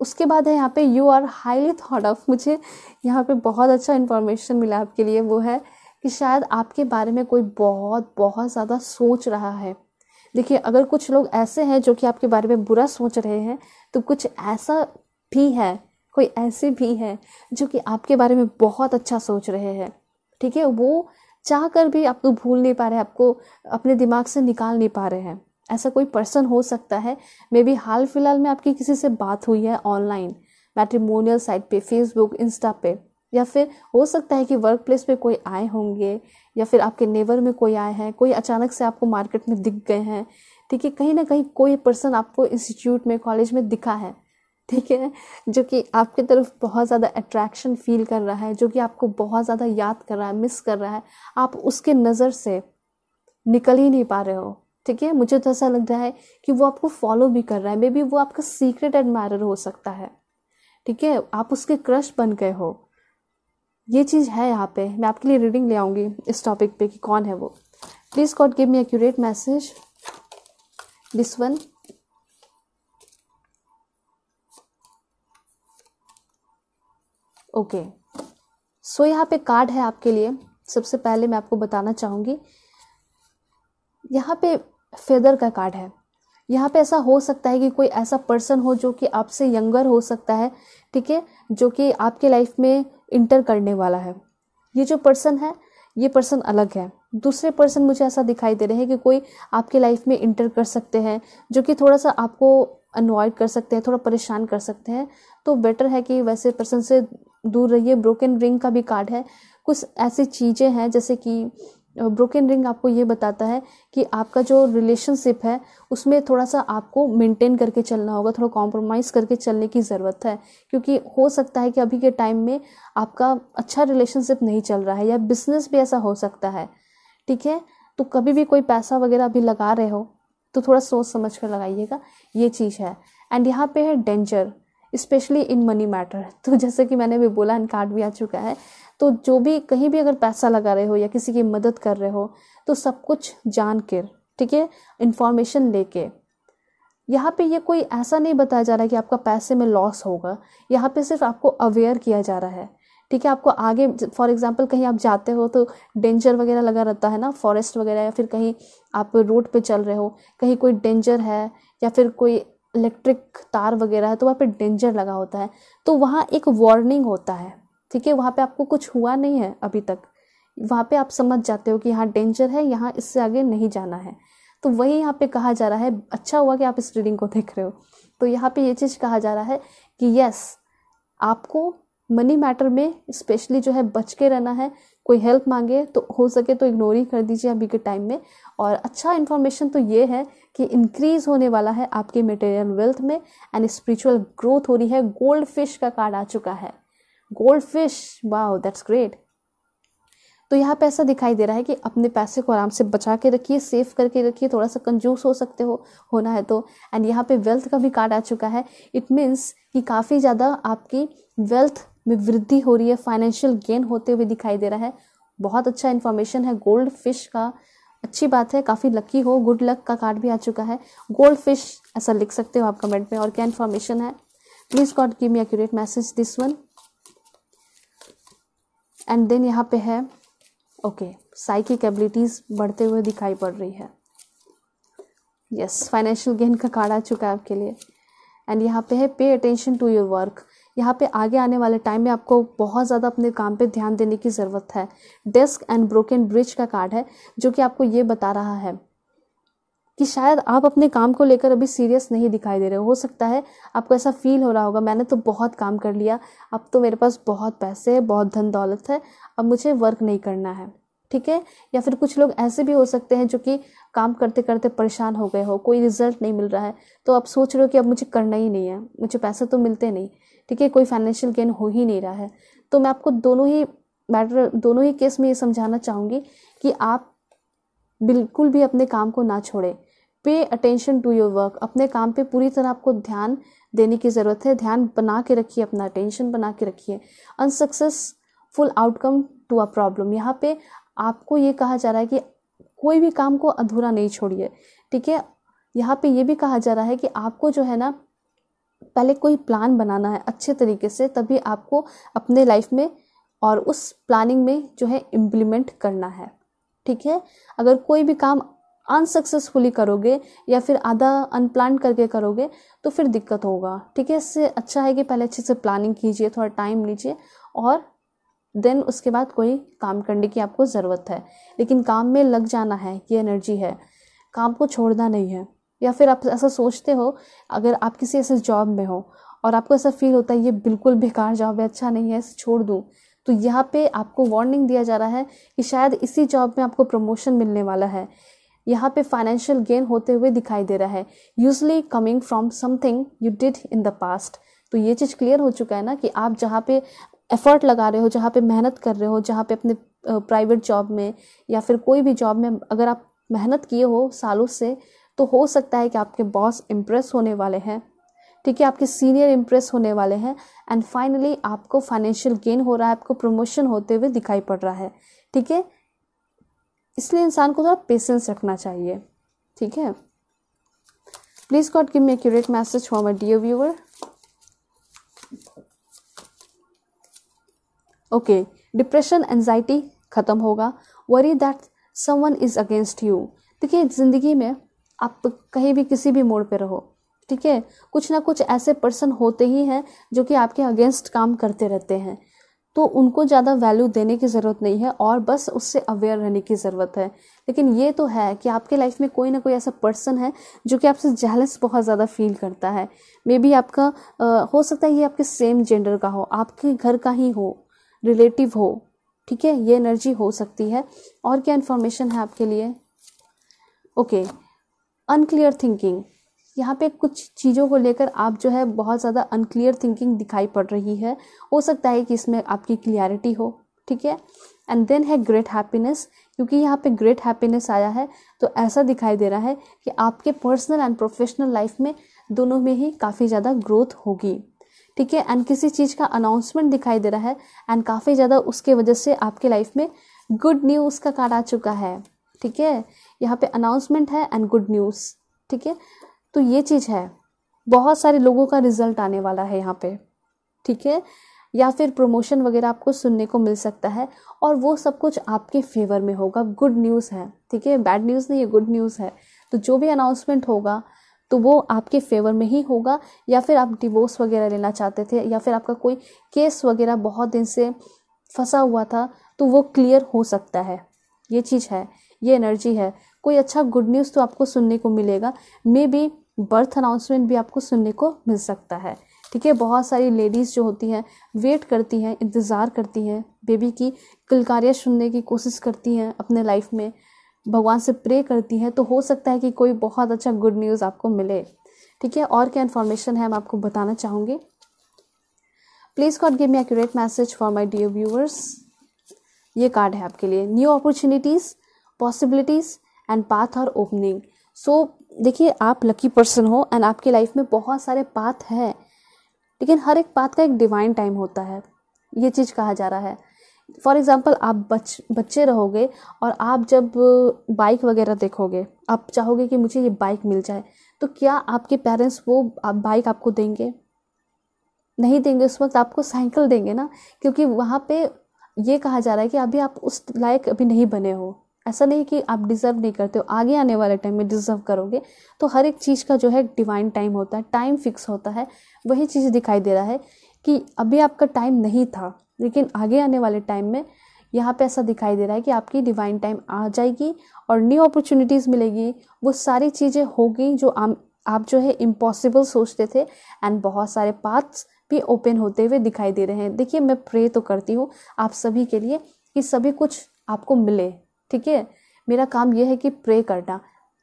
उसके बाद है यहाँ पे you are highly thought of मुझे यहाँ पे बहुत अच्छा इन्फॉर्मेशन मिला आपके लिए, वो है कि शायद आपके बारे में कोई बहुत बहुत ज़्यादा सोच रहा है। देखिए, अगर कुछ लोग ऐसे हैं जो कि आपके बारे में बुरा सोच रहे हैं तो कुछ ऐसा भी है, कोई ऐसे भी है जो कि आपके बारे में बहुत अच्छा सोच रहे हैं। ठीक है, वो चाह कर भी आपको भूल नहीं पा रहे आपको अपने दिमाग से निकाल नहीं पा रहे हैं। ऐसा कोई पर्सन हो सकता है। मे बी हाल फ़िलहाल में आपकी किसी से बात हुई है ऑनलाइन मैट्रिमोनियल साइट पे फेसबुक इंस्टा पे। या फिर हो सकता है कि वर्क प्लेस पे कोई आए होंगे, या फिर आपके नेबर में कोई आए हैं, कोई अचानक से आपको मार्केट में दिख गए हैं। ठीक है, कहीं ना कहीं कोई पर्सन आपको इंस्टीट्यूट में कॉलेज में दिखा है। ठीक है, जो कि आपके तरफ़ बहुत ज़्यादा अट्रैक्शन फील कर रहा है, जो कि आपको बहुत ज़्यादा याद कर रहा है मिस कर रहा है। आप उसके नज़र से निकल ही नहीं पा रहे हो। ठीक है? मुझे तो ऐसा लग रहा है कि वो आपको फॉलो भी कर रहा है। मे बी वो आपका सीक्रेट एडमायर हो सकता है। ठीक है? आप उसके क्रश बन गए हो। ये चीज़ है यहाँ पे। मैं आपके लिए रीडिंग ले आऊँगी इस टॉपिक पे कि कौन है वो। Please God give me accurate message this one okay so यहाँ पे कार्ड है आपके लिए। सबसे पहले मैं आपको बताना चाहूँगी। यहाँ पे फेदर का कार्ड है। यहाँ पे ऐसा हो सकता है कि कोई ऐसा पर्सन हो जो कि आपसे यंगर हो सकता है, ठीक है, जो कि आपके लाइफ में इंटर करने वाला है। ये जो पर्सन है, ये पर्सन अलग है। दूसरे पर्सन मुझे ऐसा दिखाई दे रहे हैं कि कोई आपके लाइफ में इंटर कर सकते हैं, जो कि थोड़ा सा आपको अनवॉइड कर सकते हैं, थोड़ा परेशान कर सकते हैं। तो बेटर है कि वैसे पर्सन से दूर रहिए। ब्रोकन रिंग का भी कार्ड है। कुछ ऐसी चीज़ें हैं, जैसे कि ब्रोकन रिंग आपको ये बताता है कि आपका जो रिलेशनशिप है, उसमें थोड़ा सा आपको मेंटेन करके चलना होगा, थोड़ा कॉम्प्रोमाइज़ करके चलने की ज़रूरत है। क्योंकि हो सकता है कि अभी के टाइम में आपका अच्छा रिलेशनशिप नहीं चल रहा है या बिज़नेस भी ऐसा हो सकता है, ठीक है? तो कभी भी कोई पैसा वगैरह अभी लगा रहे हो तो थोड़ा सोच समझ कर लगाइएगा, ये चीज़ है। एंड यहाँ पे है danger specially in money matter तो जैसे कि मैंने भी बोला इन कार्ड भी आ चुका है। तो जो भी, कहीं भी अगर पैसा लगा रहे हो या किसी की मदद कर रहे हो तो सब कुछ जान कर ठीक है इंफॉर्मेशन लेके। यहाँ पे ये कोई ऐसा नहीं बताया जा रहा है कि आपका पैसे में लॉस होगा। यहाँ पे सिर्फ़ आपको अवेयर किया जा रहा है, ठीक है। आपको आगे फॉर एग्जांपल कहीं आप जाते हो तो डेंजर वगैरह लगा रहता है ना फॉरेस्ट वगैरह या फिर कहीं आप रोड पे चल रहे हो, कहीं कोई डेंजर है या फिर कोई इलेक्ट्रिक तार वगैरह है तो वहाँ पे डेंजर लगा होता है। तो वहाँ एक वार्निंग होता है, ठीक है? वहाँ पे आपको कुछ हुआ नहीं है अभी तक। वहाँ पे आप समझ जाते हो कि यहाँ डेंजर है, यहाँ इससे आगे नहीं जाना है। तो वही यहाँ पे कहा जा रहा है अच्छा हुआ कि आप इस रीडिंग को देख रहे हो। तो यहाँ पे ये चीज़ कहा जा रहा है कि यस, आपको मनी मैटर में स्पेशली जो है बच के रहना है कोई हेल्प मांगे तो हो सके तो इग्नोर ही कर दीजिए अभी के टाइम में। और अच्छा इन्फॉर्मेशन तो ये है कि इंक्रीज होने वाला है आपके मटेरियल वेल्थ में एंड स्पिरिचुअल ग्रोथ हो रही है। गोल्ड फ़िश का कार्ड आ चुका है। Goldfish wow that's great तो यहाँ पे ऐसा दिखाई दे रहा है कि अपने पैसे को आराम से बचा के रखिए सेव करके रखिए, थोड़ा सा कंजूस हो सकते हो, होना है तो। एंड यहाँ पे वेल्थ का भी कार्ड आ चुका है। इट मीन्स कि काफ़ी ज़्यादा आपकी वेल्थ में वृद्धि हो रही है फाइनेंशियल गेन होते हुए दिखाई दे रहा है। बहुत अच्छा इन्फॉर्मेशन है। गोल्ड फ़िश का अच्छी बात है, काफ़ी लकी हो। गुड लक का कार्ड भी आ चुका है। गोल्ड फ़िश ऐसा लिख सकते हो आप कमेंट में। और क्या इन्फॉर्मेशन है? Please God give me accurate message this one and then यहाँ पे है ओके साइकिक एबिलिटीज़ बढ़ते हुए दिखाई पड़ रही है। यस फाइनेंशियल गेन का कार्ड आ चुका है आपके लिए। एंड यहाँ पे है pay attention to your work यहाँ पे आगे आने वाले टाइम में आपको बहुत ज़्यादा अपने काम पे ध्यान देने की ज़रूरत है। डेस्क एंड ब्रोकन ब्रिज का कार्ड है, जो कि आपको ये बता रहा है कि शायद आप अपने काम को लेकर अभी सीरियस नहीं दिखाई दे रहे हो। सकता है आपको ऐसा फील हो रहा होगा, मैंने तो बहुत काम कर लिया, अब तो मेरे पास बहुत पैसे है, बहुत धन दौलत है, अब मुझे वर्क नहीं करना है। ठीक है? या फिर कुछ लोग ऐसे भी हो सकते हैं जो कि काम करते करते परेशान हो गए हो, कोई रिज़ल्ट नहीं मिल रहा है तो आप सोच रहे हो कि अब मुझे करना ही नहीं है, मुझे पैसे तो मिलते नहीं। ठीक है, कोई फाइनेंशियल गेन हो ही नहीं रहा है। तो मैं आपको दोनों ही मैटर दोनों ही केस में ये समझाना चाहूँगी कि आप बिल्कुल भी अपने काम को ना छोड़ें। Pay attention to your work अपने काम पे पूरी तरह आपको ध्यान देने की ज़रूरत है। ध्यान बना के रखिए अपना अटेंशन बना के रखिए। Unsuccessful outcome to a problem यहाँ पे आपको ये कहा जा रहा है कि कोई भी काम को अधूरा नहीं छोड़िए। ठीक है? यहाँ पे ये भी कहा जा रहा है कि आपको जो है ना पहले कोई प्लान बनाना है अच्छे तरीके से, तभी आपको अपने लाइफ में और उस प्लानिंग में जो है इम्प्लीमेंट करना है। ठीक है? अगर कोई भी काम अनसक्सेसफुली करोगे या फिर आधा अनप्लान करके करोगे तो फिर दिक्कत होगा। ठीक है? इससे अच्छा है कि पहले अच्छे से प्लानिंग कीजिए, थोड़ा टाइम लीजिए और देन उसके बाद कोई काम करने की आपको ज़रूरत है। लेकिन काम में लग जाना है, ये एनर्जी है। काम को छोड़ना नहीं है। या फिर आप ऐसा सोचते हो, अगर आप किसी ऐसे जॉब में हो और आपको ऐसा फील होता है, ये बिल्कुल बेकार जॉब है अच्छा नहीं है, इसे छोड़ दूँ। तो यहाँ पे आपको वार्निंग दिया जा रहा है कि शायद इसी जॉब में आपको प्रमोशन मिलने वाला है। यहाँ पे फाइनेंशियल गेन होते हुए दिखाई दे रहा है। Usually coming from something you did in the past तो ये चीज़ क्लियर हो चुका है ना कि आप जहाँ पे एफर्ट लगा रहे हो, जहाँ पे मेहनत कर रहे हो, जहाँ पे अपने प्राइवेट जॉब में या फिर कोई भी जॉब में अगर आप मेहनत किए हो सालों से तो हो सकता है कि आपके बॉस इम्प्रेस होने वाले हैं, ठीक है, आपके सीनियर इम्प्रेस होने वाले हैं एंड फाइनली आपको फाइनेंशियल गेन हो रहा है, आपको प्रमोशन होते हुए दिखाई पड़ रहा है, ठीक है? इसलिए इंसान को थोड़ा पेशेंस रखना चाहिए, ठीक है? Please God give me accurate message for my dear viewer okay depression anxiety ख़त्म होगा। Worry that someone is against you देखिए, ज़िंदगी में आप कहीं भी किसी भी मोड़ पे रहो ठीक है? कुछ ना कुछ ऐसे पर्सन होते ही हैं जो कि आपके अगेंस्ट काम करते रहते हैं। तो उनको ज़्यादा वैल्यू देने की ज़रूरत नहीं है और बस उससे अवेयर रहने की ज़रूरत है। लेकिन ये तो है कि आपके लाइफ में कोई ना कोई ऐसा पर्सन है जो कि आपसे जेलस बहुत ज़्यादा फील करता है। मे बी आपका आ, हो सकता है ये आपके सेम जेंडर का हो आपके घर का ही हो रिलेटिव हो ठीक है? ये एनर्जी हो सकती है। और क्या इन्फॉर्मेशन है आपके लिए? ओके अनक्लियर थिंकिंग यहाँ पे कुछ चीज़ों को लेकर आप जो है बहुत ज़्यादा अनक्लियर थिंकिंग दिखाई पड़ रही है। हो सकता है कि इसमें आपकी क्लियरिटी हो, ठीक है? एंड देन है ग्रेट हैप्पीनेस क्योंकि यहाँ पे ग्रेट हैप्पीनेस आया है तो ऐसा दिखाई दे रहा है कि आपके पर्सनल एंड प्रोफेशनल लाइफ में दोनों में ही काफ़ी ज़्यादा ग्रोथ होगी, ठीक है? एंड किसी चीज़ का अनाउंसमेंट दिखाई दे रहा है एंड काफ़ी ज़्यादा उसके वजह से आपके लाइफ में गुड न्यूज़ का कार्ड आ चुका है, ठीक है? यहाँ पे अनाउंसमेंट है एंड गुड न्यूज़ ठीक है? तो ये चीज़ है। बहुत सारे लोगों का रिज़ल्ट आने वाला है यहाँ पे, ठीक है? या फिर प्रमोशन वगैरह आपको सुनने को मिल सकता है और वो सब कुछ आपके फेवर में होगा। गुड न्यूज़ है, ठीक है? बैड न्यूज़ नहीं है गुड न्यूज़ है। तो जो भी अनाउंसमेंट होगा तो वो आपके फेवर में ही होगा। या फिर आप डिवोर्स वगैरह लेना चाहते थे या फिर आपका कोई केस वगैरह बहुत दिन से फंसा हुआ था तो वो क्लियर हो सकता है। ये चीज़ है, ये एनर्जी है। कोई अच्छा गुड न्यूज़ तो आपको सुनने को मिलेगा। मे बी बर्थ अनाउंसमेंट भी आपको सुनने को मिल सकता है। ठीक है? बहुत सारी लेडीज़ जो होती हैं वेट करती हैं, इंतज़ार करती हैं बेबी की किलकारियाँ सुनने की कोशिश करती हैं अपने लाइफ में। भगवान से प्रे करती हैं तो हो सकता है कि कोई बहुत अच्छा गुड न्यूज़ आपको मिले। ठीक है? और क्या इन्फॉर्मेशन है मैं आपको बताना चाहूँगी। Please God give me accurate message for my dear viewers ये कार्ड है आपके लिए। New opportunities possibilities and path are opening so देखिए, आप लकी पर्सन हो एंड आपकी लाइफ में बहुत सारे पाथ हैं, लेकिन हर एक पाथ का एक डिवाइन टाइम होता है। ये चीज़ कहा जा रहा है। फॉर एग्ज़ाम्पल आप बच, बच्चे रहोगे और आप जब बाइक वगैरह देखोगे, आप चाहोगे कि मुझे ये बाइक मिल जाए तो क्या आपके पेरेंट्स वो, आप बाइक आपको देंगे? नहीं देंगे, उस वक्त आपको साइकिल देंगे ना, क्योंकि वहाँ पे ये कहा जा रहा है कि अभी आप उस लायक अभी नहीं बने हो। ऐसा नहीं कि आप डिज़र्व नहीं करते हो, आगे आने वाले टाइम में डिज़र्व करोगे। तो हर एक चीज़ का जो है डिवाइन टाइम होता है टाइम फिक्स होता है। वही चीज़ दिखाई दे रहा है कि अभी आपका टाइम नहीं था, लेकिन आगे आने वाले टाइम में यहाँ पे ऐसा दिखाई दे रहा है कि आपकी डिवाइन टाइम आ जाएगी और न्यू अपॉर्चुनिटीज़ मिलेगी। वो सारी चीज़ें होगी जो आप आप जो है इम्पॉसिबल सोचते थे एंड बहुत सारे पाथ्स भी ओपन होते हुए दिखाई दे रहे हैं। देखिए, मैं प्रे तो करती हूँ आप सभी के लिए कि सभी कुछ आपको मिले। ठीक है? मेरा काम यह है कि प्रे करना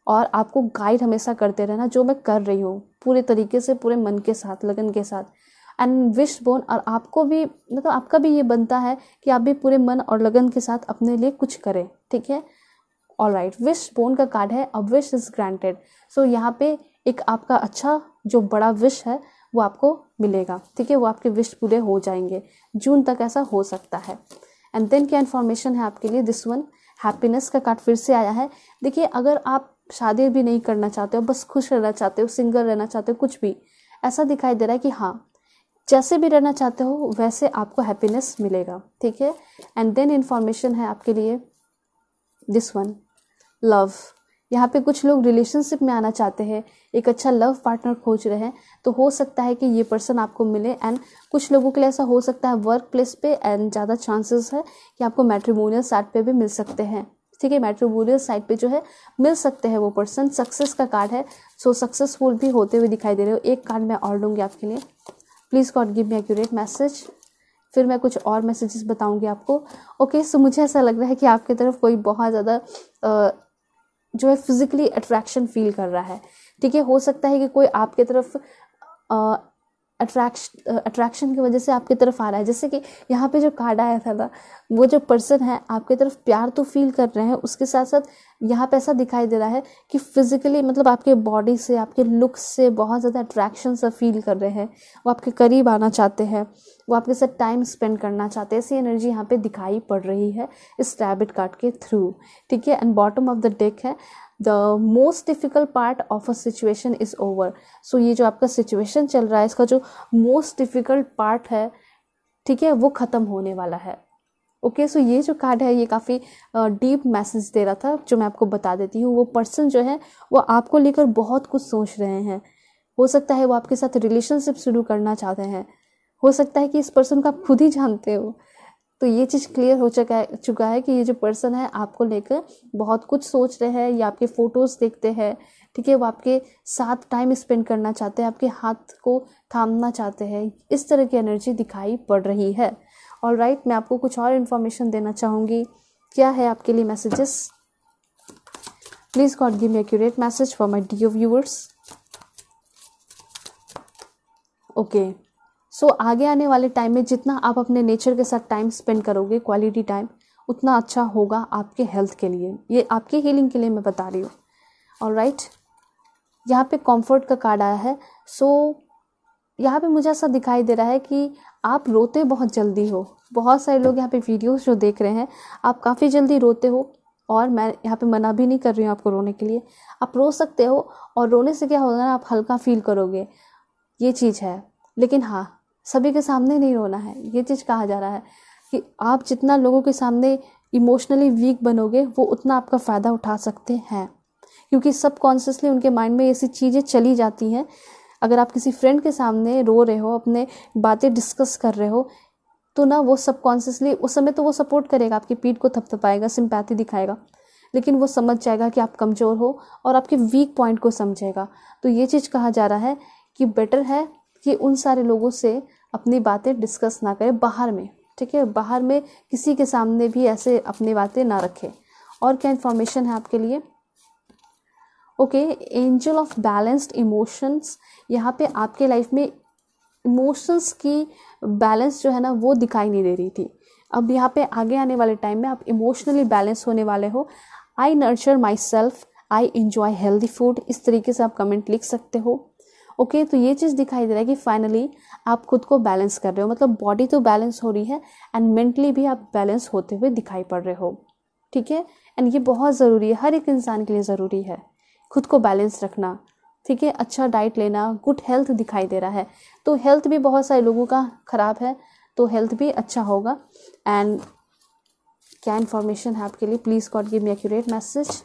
और आपको गाइड हमेशा करते रहना जो मैं कर रही हूँ, पूरे तरीके से, पूरे मन के साथ, लगन के साथ। एंड विश बोन और आपको भी मतलब आपका भी ये बनता है कि आप भी पूरे मन और लगन के साथ अपने लिए कुछ करें, ठीक है? ऑल राइट विश बोन का कार्ड है अब विश इज़ ग्रांटेड सो यहाँ पे एक आपका अच्छा जो बड़ा विश है, वो आपको मिलेगा, ठीक है? वो आपके विश पूरे हो जाएँगे। जून तक ऐसा हो सकता है। एंड देन क्या इन्फॉर्मेशन है आपके लिए? दिस वन हैप्पीनेस का कार्ड फिर से आया है। देखिए, अगर आप शादी भी नहीं करना चाहते हो, बस खुश रहना चाहते हो, सिंगल रहना चाहते हो, कुछ भी, ऐसा दिखाई दे रहा है कि हाँ जैसे भी रहना चाहते हो, वैसे आपको हैप्पीनेस मिलेगा, ठीक है? एंड देन इन्फॉर्मेशन है आपके लिए दिस वन लव यहाँ पे कुछ लोग रिलेशनशिप में आना चाहते हैं एक अच्छा लव पार्टनर खोज रहे हैं तो हो सकता है कि ये पर्सन आपको मिले एंड कुछ लोगों के लिए ऐसा हो सकता है वर्क प्लेस पे एंड ज़्यादा चांसेस है कि आपको मैट्रिमोनियल साइड पे भी मिल सकते हैं। ठीक है मैट्रिमोनियल साइड पे जो है मिल सकते हैं वो पर्सन सक्सेस का कार्ड है सो सक्सेसफुल भी होते हुए दिखाई दे रहे हो। एक कार्ड मैं और लूँगी आपके लिए। Please God give me accurate message फिर मैं कुछ और मैसेजेस बताऊँगी आपको। ओके okay, सो so मुझे ऐसा लग रहा है कि आपकी तरफ़ कोई बहुत ज़्यादा जो है फिजिकली अट्रैक्शन फील कर रहा है। ठीक है, हो सकता है कि कोई आपके तरफ़ अट्रैक्शन अट्रैक्शन की वजह से आपकी तरफ़ आ रहा है। जैसे कि यहाँ पे जो कार्ड आया था ना, वो जो पर्सन है, आपकी तरफ़ प्यार तो फील कर रहे हैं, उसके साथ साथ यहाँ पे ऐसा दिखाई दे रहा है कि फिजिकली मतलब आपके बॉडी से, आपके लुक्स से बहुत ज़्यादा अट्रैक्शन सा फील कर रहे हैं। वो आपके करीब आना चाहते हैं, वो आपके साथ टाइम स्पेंड करना चाहते हैं, ऐसी एनर्जी यहाँ पे दिखाई पड़ रही है इस रैबिट कार्ड के थ्रू ठीक है? And bottom of the deck है the most difficult part of a situation is over so ये जो आपका सिचुएशन चल रहा है इसका जो मोस्ट डिफ़िकल्ट पार्ट है ठीक है वो ख़त्म होने वाला है। ओके okay, सो so ये जो कार्ड है ये काफ़ी डीप मैसेज दे रहा था जो मैं आपको बता देती हूँ। वो पर्सन जो है वो आपको लेकर बहुत कुछ सोच रहे हैं। हो सकता है वो आपके साथ रिलेशनशिप शुरू करना चाहते हैं। हो सकता है कि इस पर्सन को आप खुद ही जानते हो। तो ये चीज़ क्लियर हो चुका है चुका है कि ये जो पर्सन है आपको लेकर बहुत कुछ सोच रहे हैं या आपके फ़ोटोज़ देखते हैं ठीक है? वो आपके साथ टाइम स्पेंड करना चाहते हैं आपके हाथ को थामना चाहते हैं इस तरह की एनर्जी दिखाई पड़ रही है। और राइट right, मैं आपको कुछ और इन्फॉर्मेशन देना चाहूँगी। क्या है आपके लिए messages please God give me accurate message for my dear viewers okay so so, आगे आने वाले टाइम में जितना आप अपने नेचर के साथ टाइम स्पेंड करोगे क्वालिटी टाइम उतना अच्छा होगा आपके हेल्थ के लिए। ये आपके हीलिंग के लिए मैं बता रही हूँ। और राइट यहाँ पे कंफर्ट का कार्ड आया है। सो so, यहाँ पे मुझे ऐसा दिखाई दे रहा है कि आप रोते बहुत जल्दी हो। बहुत सारे लोग यहाँ पे वीडियोस जो देख रहे हैं आप काफ़ी जल्दी रोते हो। और मैं यहाँ पे मना भी नहीं कर रही हूँ आपको रोने के लिए। आप रो सकते हो और रोने से क्या होगा ना आप हल्का फील करोगे। ये चीज़ है। लेकिन हाँ सभी के सामने नहीं रोना है। ये चीज़ कहा जा रहा है कि आप जितना लोगों के सामने इमोशनली वीक बनोगे, वो उतना आपका फ़ायदा उठा सकते हैं। क्योंकि सब कॉन्शियसली उनके माइंड में ऐसी चीज़ें चली जाती हैं। अगर आप किसी फ्रेंड के सामने रो रहे हो, अपने बातें डिस्कस कर रहे हो तो ना वो सब कॉन्शियसली उस समय तो वो सपोर्ट करेगा, आपकी पीठ को थपथपाएगा सिंपैथी दिखाएगा। लेकिन वो समझ जाएगा कि आप कमज़ोर हो और आपके वीक पॉइंट को समझेगा। तो ये चीज़ कहा जा रहा है कि बेटर है कि उन सारे लोगों से अपनी बातें डिस्कस ना करें बाहर में, ठीक है? बाहर में किसी के सामने भी ऐसे अपनी बातें ना रखें। और क्या इन्फॉर्मेशन है आपके लिए? Okay angel of balanced emotions यहाँ पे आपके लाइफ में इमोशंस की बैलेंस जो है ना, वो दिखाई नहीं दे रही थी। अब यहाँ पे आगे आने वाले टाइम में आप इमोशनली बैलेंस होने वाले हो। I nurture myself I enjoy healthy food इस तरीके से आप कमेंट लिख सकते हो। ओके तो ये चीज़ दिखाई दे रहा है कि फाइनली आप खुद को बैलेंस कर रहे हो। मतलब बॉडी तो बैलेंस हो रही है एंड मेंटली भी आप बैलेंस होते हुए दिखाई पड़ रहे हो। ठीक है? एंड ये बहुत ज़रूरी है, हर एक इंसान के लिए ज़रूरी है खुद को बैलेंस रखना। ठीक है? अच्छा डाइट लेना गुड हेल्थ दिखाई दे रहा है। तो हेल्थ भी बहुत सारे लोगों का ख़राब है तो हेल्थ भी अच्छा होगा। एंड क्या इन्फॉर्मेशन है आपके लिए? Please God give me accurate message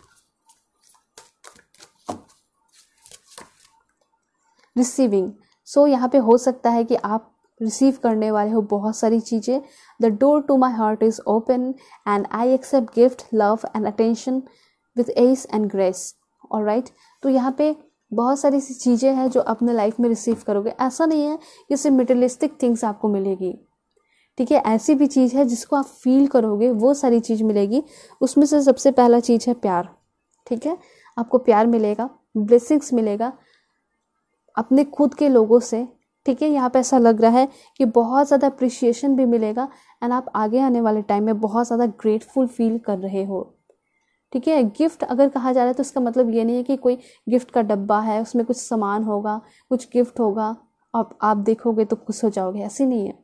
receiving so यहाँ पे हो सकता है कि आप रिसीव करने वाले हो बहुत सारी चीज़ें। The door to my heart is open and I accept gift love and attention with ease and grace और राइट तो यहाँ पे बहुत सारी सी चीज़ें हैं जो अपने लाइफ में रिसीव करोगे। ऐसा नहीं है कि सिर्फ़ मटेरियलिस्टिक थिंग्स आपको मिलेगी। ठीक है? ऐसी भी चीज़ है जिसको आप फील करोगे, वो सारी चीज़ मिलेगी। उसमें से सबसे पहला चीज़ है प्यार। ठीक है? आपको प्यार मिलेगा ब्लेसिंग्स मिलेगा अपने खुद के लोगों से। ठीक है, यहाँ पे ऐसा लग रहा है कि बहुत ज़्यादा अप्रिशिएशन भी मिलेगा एंड आप आगे आने वाले टाइम में बहुत ज़्यादा ग्रेटफुल फील कर रहे हो। ठीक है गिफ्ट अगर कहा जा रहा है तो इसका मतलब ये नहीं है कि कोई गिफ्ट का डब्बा है, उसमें कुछ सामान होगा, कुछ गिफ्ट होगा, आप आप देखोगे तो खुश हो जाओगे, ऐसी नहीं है।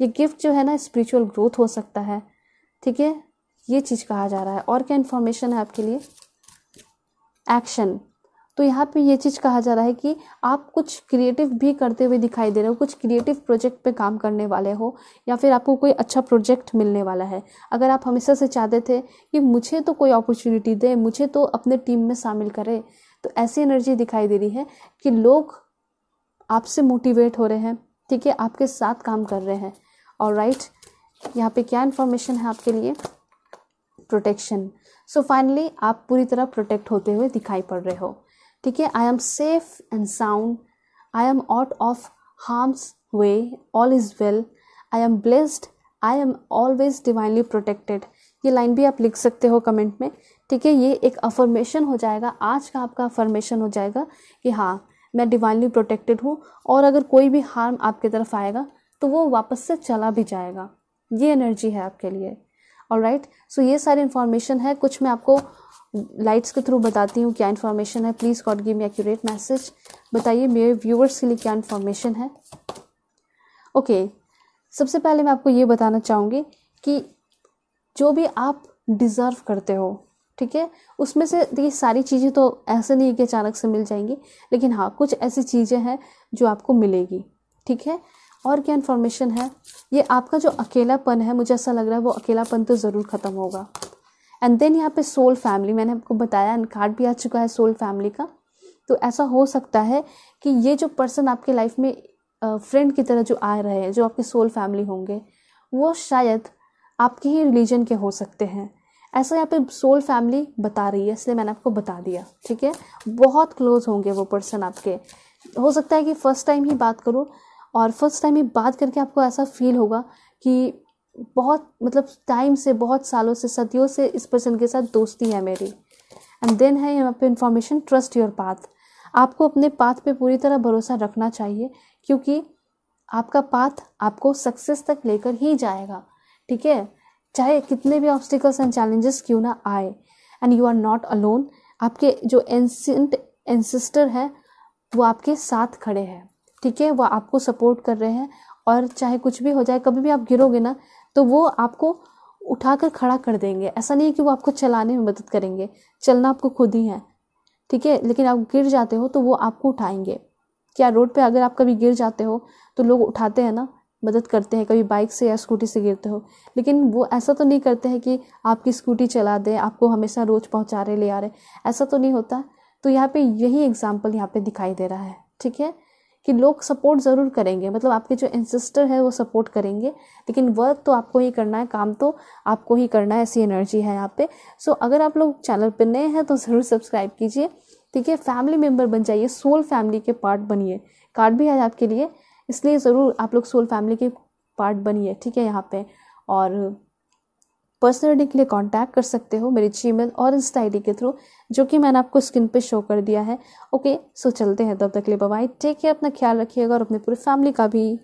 ये गिफ्ट जो है ना स्पिरिचुअल ग्रोथ हो सकता है। ठीक है, ये चीज़ कहा जा रहा है। और क्या इन्फॉर्मेशन है आपके लिए? एक्शन तो यहाँ पे ये चीज़ कहा जा रहा है कि आप कुछ क्रिएटिव भी करते हुए दिखाई दे रहे हो, कुछ क्रिएटिव प्रोजेक्ट पे काम करने वाले हो, या फिर आपको कोई अच्छा प्रोजेक्ट मिलने वाला है। अगर आप हमेशा से चाहते थे कि मुझे तो कोई अपॉर्चुनिटी दे, मुझे तो अपने टीम में शामिल करे तो ऐसी एनर्जी दिखाई दे रही है कि लोग आपसे मोटिवेट हो रहे हैं, ठीक है, आपके साथ काम कर रहे हैं। और राइट यहाँ पे क्या इन्फॉर्मेशन है आपके लिए? प्रोटेक्शन सो फाइनली आप पूरी तरह प्रोटेक्ट होते हुए दिखाई पड़ रहे हो। ठीक है? I am safe and sound I am out of harm's way all is well I am blessed I am always divinely protected ये लाइन भी आप लिख सकते हो कमेंट में। ठीक है? ये एक अफर्मेशन हो जाएगा। आज का आपका अफर्मेशन हो जाएगा कि हाँ मैं डिवाइनली प्रोटेक्टेड हूँ और अगर कोई भी हार्म आपकी तरफ़ आएगा तो वो वापस से चला भी जाएगा। ये एनर्जी है आपके लिए। और राइट सो ये सारी इन्फॉर्मेशन है। कुछ मैं आपको लाइट्स के थ्रू बताती हूँ क्या इन्फॉर्मेशन है। Please God give me accurate message बताइए मेरे व्यूवर्स के लिए क्या इन्फॉर्मेशन है। ओके okay, सबसे पहले मैं आपको ये बताना चाहूँगी कि जो भी आप डिज़र्व करते हो ठीक है? उसमें से देखिए सारी चीज़ें तो ऐसे नहीं है कि अचानक से मिल जाएँगी लेकिन हाँ कुछ ऐसी चीज़ें हैं जो आपको मिलेगी ठीक है? और क्या इन्फॉर्मेशन है? ये आपका जो अकेलापन है मुझे ऐसा लग रहा है वो अकेलापन तो ज़रूर ख़त्म होगा। एंड देन यहाँ पे सोल फैमिली मैंने आपको बताया एंड कार्ड भी आ चुका है सोल फैमिली का। तो ऐसा हो सकता है कि ये जो पर्सन आपके लाइफ में फ्रेंड की तरह जो आ रहे हैं, जो आपके सोल फैमिली होंगे, वो शायद आपके ही रिलीजन के हो सकते हैं। ऐसा यहाँ पे सोल फैमिली बता रही है, इसलिए मैंने आपको बता दिया, ठीक है? बहुत क्लोज होंगे वो पर्सन आपके। हो सकता है कि फ़र्स्ट टाइम ही बात करो, और फ़र्स्ट टाइम ही बात करके आपको ऐसा फील होगा कि बहुत मतलब टाइम से, बहुत सालों से, सदियों से इस पर्सन के साथ दोस्ती है मेरी। एंड देन है यहाँ पे इंफॉर्मेशन ट्रस्ट योर पाथ आपको अपने पाथ पे पूरी तरह भरोसा रखना चाहिए, क्योंकि आपका पाथ आपको सक्सेस तक लेकर ही जाएगा। ठीक है? चाहे कितने भी ऑब्स्टिकल्स एंड चैलेंजेस क्यों ना आए। And you are not alone आपके जो एंसेंट एंसिस्टर है, वो आपके साथ खड़े हैं। ठीक है? वो आपको सपोर्ट कर रहे हैं। और चाहे कुछ भी हो जाए, कभी भी आप गिरोगे ना तो वो आपको उठाकर खड़ा कर देंगे। ऐसा नहीं है कि वो आपको चलाने में मदद करेंगे। चलना आपको खुद ही है, ठीक है? लेकिन आप गिर जाते हो तो वो आपको उठाएँगे। क्या रोड पे अगर आप कभी गिर जाते हो तो लोग उठाते हैं ना, मदद करते हैं, कभी बाइक से या स्कूटी से गिरते हो। लेकिन वो ऐसा तो नहीं करते हैं कि आपकी स्कूटी चला दें, आपको हमेशा रोज पहुँचा रहे ले आ रहे ऐसा तो नहीं होता। तो यहाँ पे यही एग्ज़ाम्पल यहाँ पे दिखाई दे रहा है, ठीक है? कि लोग सपोर्ट ज़रूर करेंगे। मतलब आपके जो इंसिस्टर है वो सपोर्ट करेंगे। लेकिन वर्क तो आपको ही करना है काम तो आपको ही करना है ऐसी एनर्जी है यहाँ पे। सो so, अगर आप लोग चैनल पर नए हैं तो ज़रूर सब्सक्राइब कीजिए। ठीक है फैमिली मेंबर बन जाइए सोल फैमिली के पार्ट बनिए। कार्ड भी है आपके लिए इसलिए ज़रूर आप लोग सोल फैमिली के पार्ट बनिए। ठीक है यहाँ पे। और पर्सनल के लिए कांटेक्ट कर सकते हो मेरी जीमेल और इंस्टा आई के थ्रू जो कि मैंने आपको स्क्रीन पे शो कर दिया है। ओके सो चलते हैं तब तक लिए बाय टेक केयर अपना ख्याल रखिएगा और अपने पूरी फैमिली का भी।